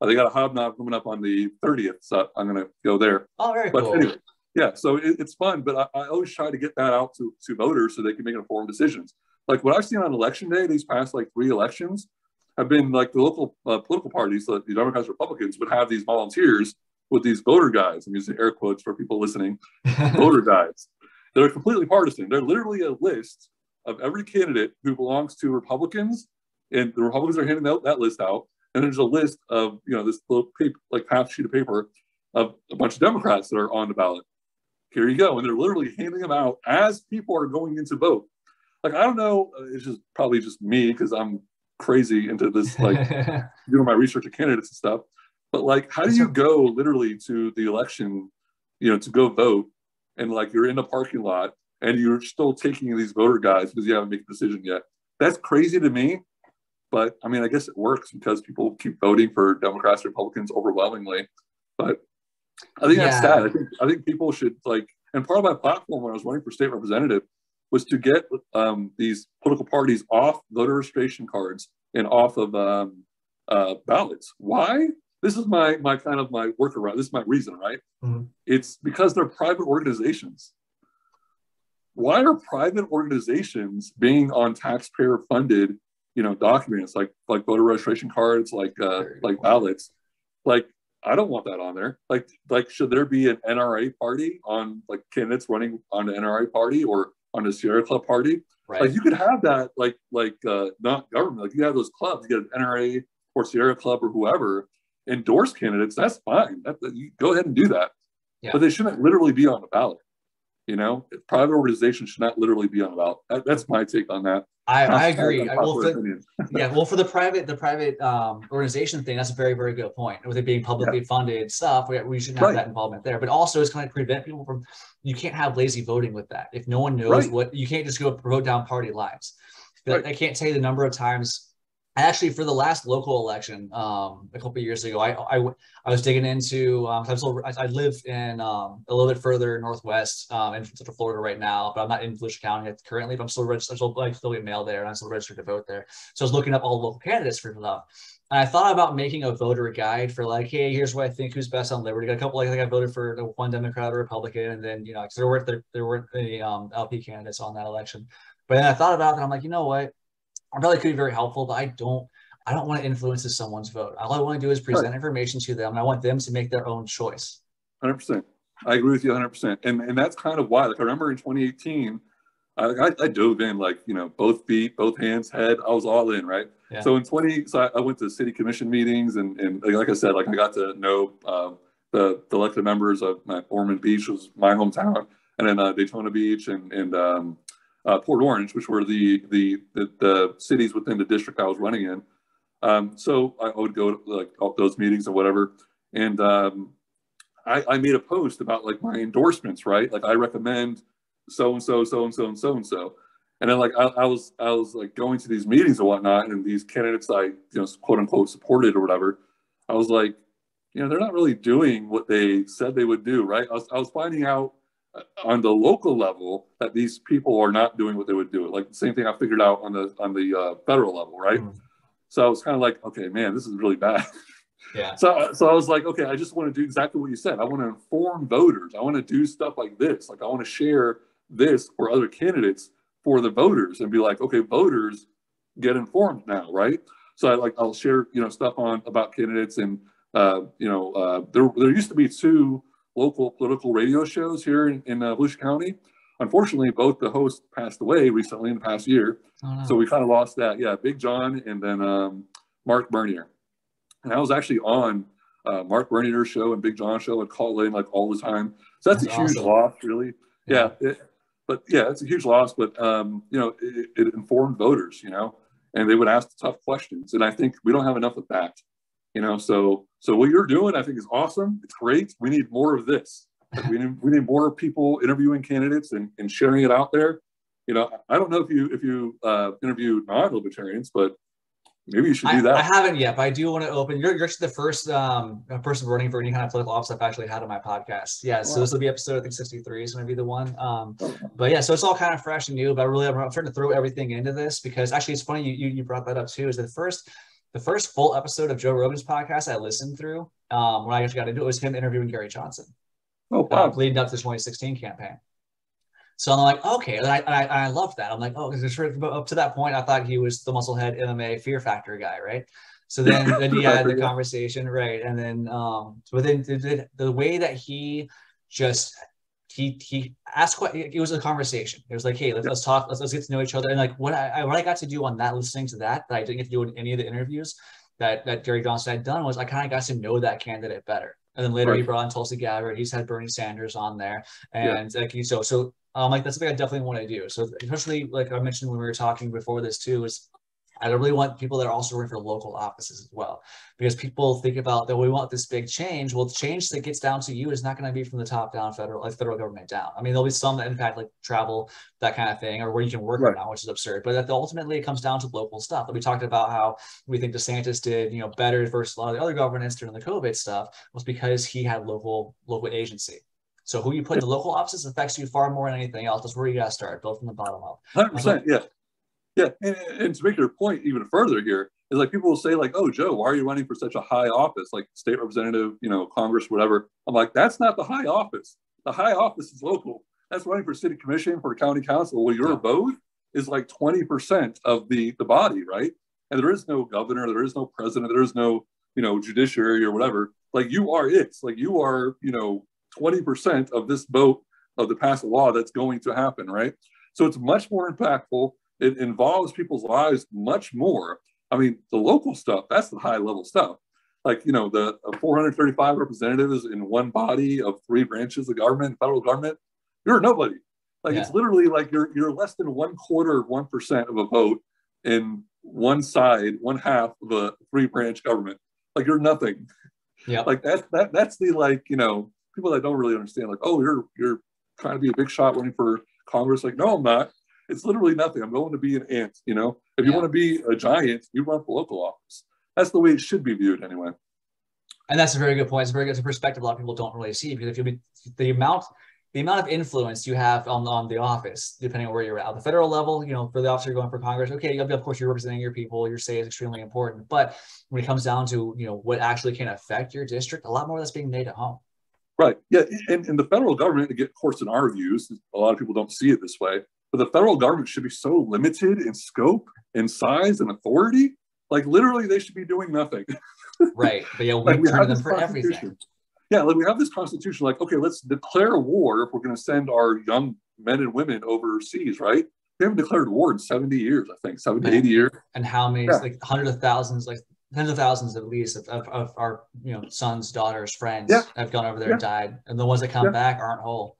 Uh, they got a hobnob coming up on the 30th, so I'm going to go there. Oh, very but cool. anyway, yeah, so it, it's fun, but I, I, always try to get that out to, to voters so they can make informed decisions. Like what I've seen on election day, these past like three elections have been like the local uh, political parties, the Democrats, Republicans would have these volunteers with these voter guides. I'm using air quotes for people listening, voter guides they're completely partisan. They're literally a list of every candidate who belongs to Republicans, and the Republicans are handing out that list out. And there's a list of you know this little paper, like half sheet of paper, of a bunch of Democrats that are on the ballot. Here you go, and they're literally handing them out as people are going into vote. Like I don't know, uh, it's just probably just me because I'm crazy into this, like doing my research of candidates and stuff. But like, how do you go literally to the election, you know, to go vote and like you're in a parking lot and you're still taking these voter guides because you haven't made a decision yet. That's crazy to me. But I mean, I guess it works because people keep voting for Democrats, Republicans overwhelmingly. But I think yeah. that's sad. I think I think people should like, and part of my platform when I was running for state representative was to get um, these political parties off voter registration cards and off of um, uh, ballots. Why? This is my my kind of my workaround. This is my reason, right? Mm-hmm. It's because they're private organizations. Why are private organizations being on taxpayer funded, you know, documents like like voter registration cards, like uh, like ballots? Like I don't want that on there. Like like should there be an NRA party on like candidates running on the NRA party or on a Sierra Club party? Right. Like you could have that like like uh, not government. Like you have those clubs, you get an NRA or Sierra Club or whoever endorse candidates, that's fine. That, you go ahead and do that. Yeah. But they shouldn't literally be on the ballot. You know, private organizations should not literally be on the ballot. That, that's my take on that. I, I agree. I, well, for, yeah, well, for the private, the private um, organization thing, that's a very, very good point. With it being publicly yeah. funded stuff, we, we shouldn't have right. that involvement there. But also, it's kind of prevent people from. You can't have lazy voting with that. If no one knows right. what, you can't just go vote down party lines. Right. I can't tell you the number of times actually for the last local election um, a couple years ago I, I, I was digging into um, I, I, I, live in um, a little bit further northwest um, in central Florida right now but I'm not in Volusia County currently but I'm still registered I'm still, like, still get mail there and I'm still registered to vote there. So I was looking up all the local candidates for stuff and I thought about making a voter guide for like hey here's what I think who's best on Liberty. Got a couple like I think I voted for one Democrat or Republican and then you know there weren't there, there weren't any um, LP candidates on that election. But then I thought about it and I'm like you know what I probably could be very helpful, but I don't I don't want to influence someone's vote. All I want to do is present right. information to them. And I want them to make their own choice. 100%. I agree with you 100%. And, and that's kind of why, like, I remember in 2018, I, I, I dove in, like, you know, both feet, both hands, head, I was all in, right? Yeah. So in 20, so I, I, went to city commission meetings and, and like I said, like I got to know um, the, the elected members of my Ormond Beach was my hometown and then uh, Daytona Beach and, and um, uh, Port Orange, which were the, the, the, the, cities within the district I was running in. Um, so I would go to like those meetings or whatever. And um, I, I made a post about like my endorsements, right? Like I recommend so and so, so and so, and so and so. And then like I, I, was I was like going to these meetings and whatnot, and these candidates I you know quote unquote supported or whatever. I was like, you know, they're not really doing what they said they would do, right? I was, I was finding out on the local level that these people are not doing what they would do. Like the same thing I figured out on the on the uh, federal level, right? Mm-hmm. So I was kind of like, okay, man, this is really bad. Yeah. So so I was like, okay, I just want to do exactly what you said. I want to inform voters. I want to do stuff like this. Like I want to share this for other candidates for the voters and be like, okay, voters get informed now, right? So I like I'll share you know stuff on about candidates and uh, you know uh, there there used to be two local political radio shows here in, in uh, Volusia County. Unfortunately, both the hosts passed away recently in the past year. Oh, no. So we kind of lost that. Yeah, Big John and then um, Marc Bernier. And I was actually on uh, Marc Bernier's show and Big John's show and call in like all the time. So that's, that's a huge awesome. loss, really. Yeah. yeah it, but yeah, it's a huge loss. But um, you know, it, it, informed voters. You know, and they would ask the tough questions. And I think we don't have enough of that, you know. So so what you're doing, I think, is awesome. It's great. We need more of this. We need we need more people interviewing candidates and, and sharing it out there. You know, I don't know if you if you uh, interview non-libertarians, but Maybe you should do that. I, I haven't yet, but I do want to open. You're, you're actually the first um, person running for any kind of political office I've actually had on my podcast. Yeah, so this will be episode I think 63 is going to be the one. Um, but yeah, so it's all kind of fresh and new. But really, I'm, I'm trying to throw everything into this because actually, it's funny you, you you brought that up too. Is the first the first full episode of Joe Rogan's podcast I listened through um, when I actually got into it was him interviewing Gary Johnson. Oh wow! Uh, leading up to the 2016 campaign. So I'm like, okay, and I, I, I love that. I'm like, oh, because up to that point, I thought he was the musclehead MMA Fear Factor guy, right? So then, then he had the conversation, right? And then, um, so then the, the way that he just he he asked what it was a conversation. It was like, hey, let's, let's talk, let's, let's get to know each other. And like what I what I got to do on that, listening to that, that I didn't get to do in any of the interviews that that Gary Johnson had done was I kind of got to know that candidate better. And then later right. he brought on Tulsi Gabbard. He's had Bernie Sanders on there, and yeah. like so so um, like that's something I definitely want to do. So especially like I mentioned when we were talking before this too, is I really want people that are also running for local offices as well, because people think about that we want this big change. Well, the change that gets down to you is not going to be from the top down, federal like federal government down. I mean, there'll be some that impact like travel, that kind of thing, or where you can work right. now, which is absurd. But that ultimately it comes down to local stuff. we talked about how we think DeSantis did, you know, better versus a lot of the other governance during the COVID stuff was because he had local local agency. So who you put in the local offices affects you far more than anything else. That's where you got to start, build from the bottom up. Hundred percent, yeah, yeah. And, and, to make your point even further here is like people will say like, "Oh, Joe, why are you running for such a high office, like state representative, you know, Congress, whatever?" I'm like, that's not the high office. The high office is local. That's running for city commission, for county council. Well, your yeah. vote is like 20% of the the body, right? And there is no governor, there is no president, there is no you know judiciary or whatever. Like you are it. Like you are, you know, 20% of this vote of the passed law that's going to happen, right? So it's much more impactful. It involves people's lives much more. I mean, the local stuff, that's the high level stuff. Like, you know, the uh, 435 representatives in one body of three branches of government, federal government, you're nobody. Like yeah. it's literally like you're you're less than one quarter of one percent of a vote in one side, one half of a three branch government. Like you're nothing. Yeah. Like that that that's the like, you know, people that don't really understand, like, oh, you're you're trying to be a big shot running for Congress. Like, no, I'm not. It's literally nothing. I'm going to be an ant. You know, if you want to be a giant, you run for local office. That's the way it should be viewed, anyway. And that's a very good point. It's a very good perspective. A lot of people don't really see because if you be the amount the amount of influence you have on, on the office, depending on where you're at. The federal level, you know, for the officer going for Congress, okay, of course you're representing your people, your say is extremely important. But when it comes down to, you know, what actually can affect your district, a lot more that's being made at home. Right. Yeah. And, and the federal government, again, of course, in our views, a lot of people don't see it this way, but the federal government should be so limited in scope and size and authority. Like literally, they should be doing nothing. right. But yeah, we, like we have them for everything. Yeah, like we have this constitution, like, okay, let's declare war if we're going to send our young men and women overseas, right? They haven't declared war in 70 years, I think, 70, 80 years. And how many, yeah. like hundreds of thousands, like tens of thousands at least of, of, of, our you know sons daughters friends yeah. have gone over there yeah. and died and the ones that come yeah. back aren't whole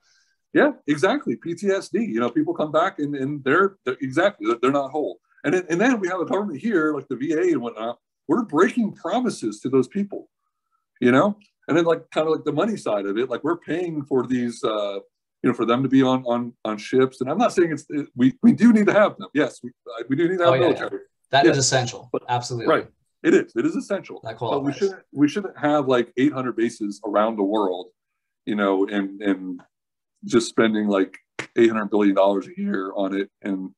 yeah exactly ptsd you know people come back and, and they're, they're exactly they're not whole. And then, and then we have a government here like the va and whatnot we're breaking promises to those people you know? And then like kind of like the money side of it like we're paying for these uh you know for them to be on on on ships. And i'm not saying it's it, we we do need to have them. Yes we, we do need to have oh, military. That is essential. But, absolutely. right. It is. It is essential. But we shouldn't we shouldn't have like 800 bases around the world, you know, and and just spending like 800 billion dollars a year on it and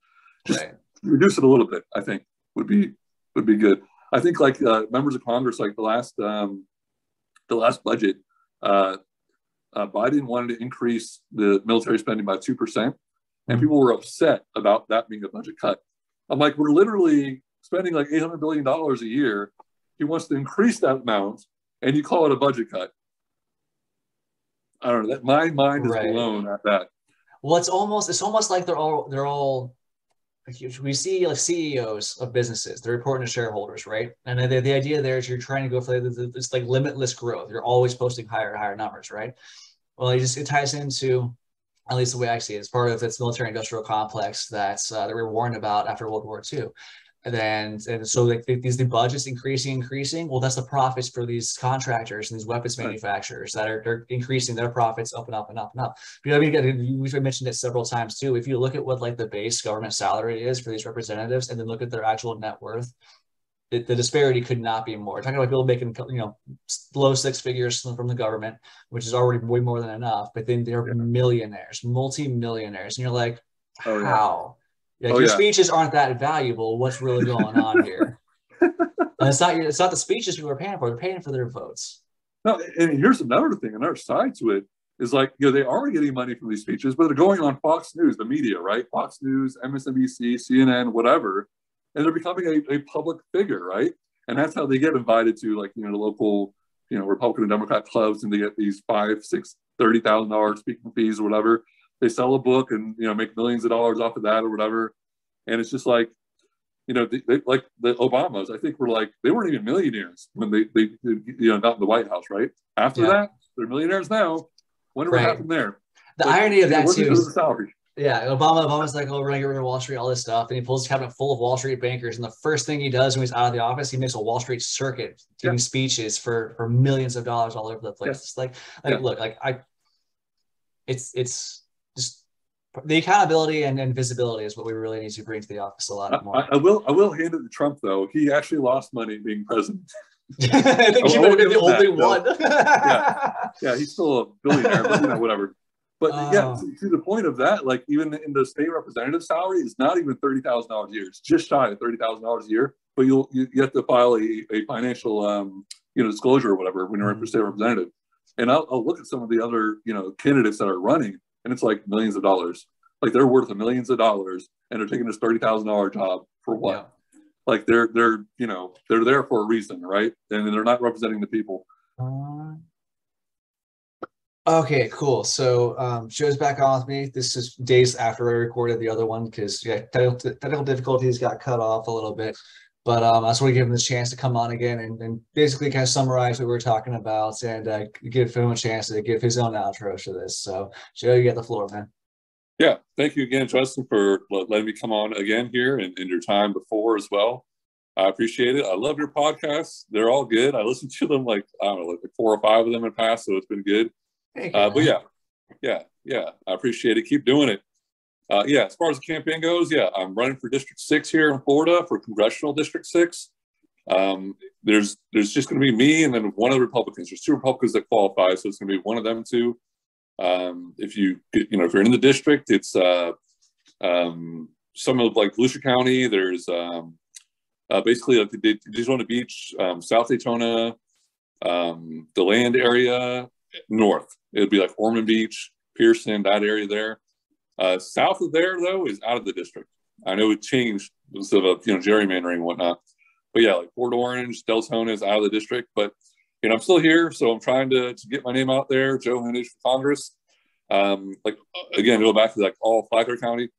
just right. reduce it a little bit. I think would be would be good. I think like uh, members of Congress, like the last um, the last budget, uh, uh, Biden wanted to increase the military spending by two percent, and mm-hmm. people were upset about that being a budget cut. I'm like, we're literally spending like $800 billion a year. He wants to increase that amount and you call it a budget cut. I don't know. That my mind is right. blown at that. Well, it's almost it's almost like they're all they're all we see like CEOs of businesses, they're reporting to shareholders, right? And the, the idea there is you're trying to go for this like limitless growth. You're always posting higher and higher numbers, right? Well, it just it ties into at least the way I see it, it's part of its military industrial complex that's uh, that we were warned about after World War II and then and so like these the budgets increasing increasing well that's the profits for these contractors and these weapons manufacturers that are they're increasing their profits up and up and up and up you know i mean we've mentioned it several times too if you look at what like the base government salary is for these representatives and then look at their actual net worth it, the disparity could not be more. We're talking about people making you know low six figures from the government, which is already way more than enough. But then they're yeah. millionaires, multi-millionaires, and you're like, oh, how? Like, oh, your yeah. speeches aren't that valuable. What's really going on here? and it's not it's not the speeches people are paying for. They're paying for their votes. No, and here's another thing, another side to it is like you know they are getting money from these speeches, but they're going on Fox News, the media, right? Fox News, MSNBC, CNN, whatever, and they're becoming a, a public figure, right? And that's how they get invited to like you know the local you know Republican and Democrat clubs, and they get these five, six, thirty thousand dollars speaking fees or whatever they sell a book and you know make millions of dollars off of that or whatever and it's just like you know they, they, like the obamas i think were like they weren't even millionaires when they they you know got in the white house right after yeah. that they're millionaires now wonder right. what happened there the like, irony of that too is, yeah, Obama. Obama's like, "Oh, we're gonna get rid of Wall Street, all this stuff," and he pulls his cabinet full of Wall Street bankers. And the first thing he does when he's out of the office, he makes a Wall Street circuit, giving yeah. speeches for for millions of dollars all over the place. Yeah. It's like, like, look, like I, it's it's the accountability and, and visibility is what we really need to bring to the office a lot more. I, I will I will hand it to Trump though. He actually lost money being president. I think he might have been the only that, one. yeah. yeah, he's still a billionaire, but you know, whatever. But uh, yeah, to, to, the point of that, like even in the state representative salary, is not even thirty thousand dollars a year. It's just shy of thirty thousand dollars a year. But you'll you, you have to file a, a financial um, you know disclosure or whatever when you're mm-hmm. a state representative. And I'll, I'll look at some of the other you know candidates that are running, and it's like millions of dollars. Like they're worth millions of dollars, and they're taking this thirty thousand dollar job for what? Yeah. Like they're they're you know they're there for a reason, right? And they're not representing the people. Uh, okay, cool. So um, Joe's back on with me. This is days after I recorded the other one because yeah, technical, technical difficulties got cut off a little bit. But um, I just want to give him this chance to come on again and, and basically kind of summarize what we were talking about and uh, give him a chance to give his own outro to this. So, Joe, you get the floor, man. Yeah, thank you again, Justin, for letting me come on again here and, and your time before as well. I appreciate it. I love your podcasts. They're all good. I listen to them like, I don't know, like four or five of them in the past, so it's been good. Uh, but yeah, yeah, yeah, I appreciate it. Keep doing it. Uh, yeah, as far as the campaign goes, yeah, I'm running for District Six here in Florida for Congressional District Six. Um, there's there's just going to be me and then one of the Republicans. There's two Republicans that qualify, so it's going to be one of them two. Um, if you you know if you're in the district, it's uh, um, some of like Volusia County. There's um, uh, basically like the Daytona Beach, um, South Daytona, um, the land area north. It'd be like Ormond Beach, Pierson, that area there. Uh, south of there, though, is out of the district. I know it changed because of you know gerrymandering and whatnot. But yeah, like Port Orange, Deltona is out of the district. But you know, I'm still here, so I'm trying to, to get my name out there. Joe Hannoush for Congress. Um, like again, go back to like all Flagler County.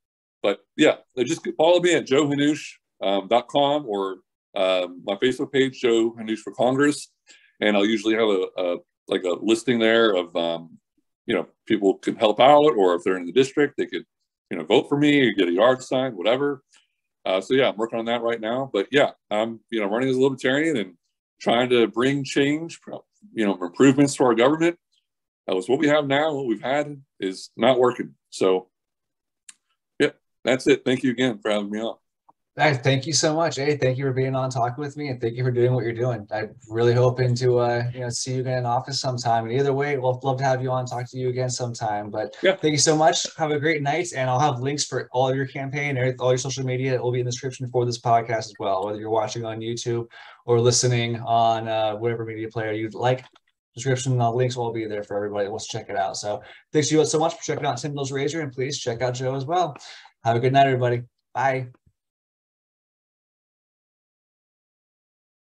But yeah, just follow me at joehannoush.com um, or um, my Facebook page, Joe Hannoush for Congress, and I'll usually have a, a like a listing there of um, you know people can help out or if they're in the district they could you know vote for me or get a yard sign whatever. Uh, so yeah i'm working on that right now. But yeah i'm you know running as a libertarian and trying to bring change you know improvements to our government. That was what we have now what we've had is not working. So yeah that's it. Thank you again for having me on thank you so much. Hey, thank you for being on talking with me and thank you for doing what you're doing. I'm really hoping to uh, you know see you again in office sometime. And either way, we'll love to have you on, talk to you again sometime. But yeah. thank you so much. Have a great night. And I'll have links for all of your campaign and all your social media. It will be in the description for this podcast as well, whether you're watching on YouTube or listening on uh, whatever media player you'd like. Description the links will all be there for everybody that wants to check it out. So thanks you so much for checking out Tindel's Razor and please check out Joe as well. Have a good night, everybody. Bye.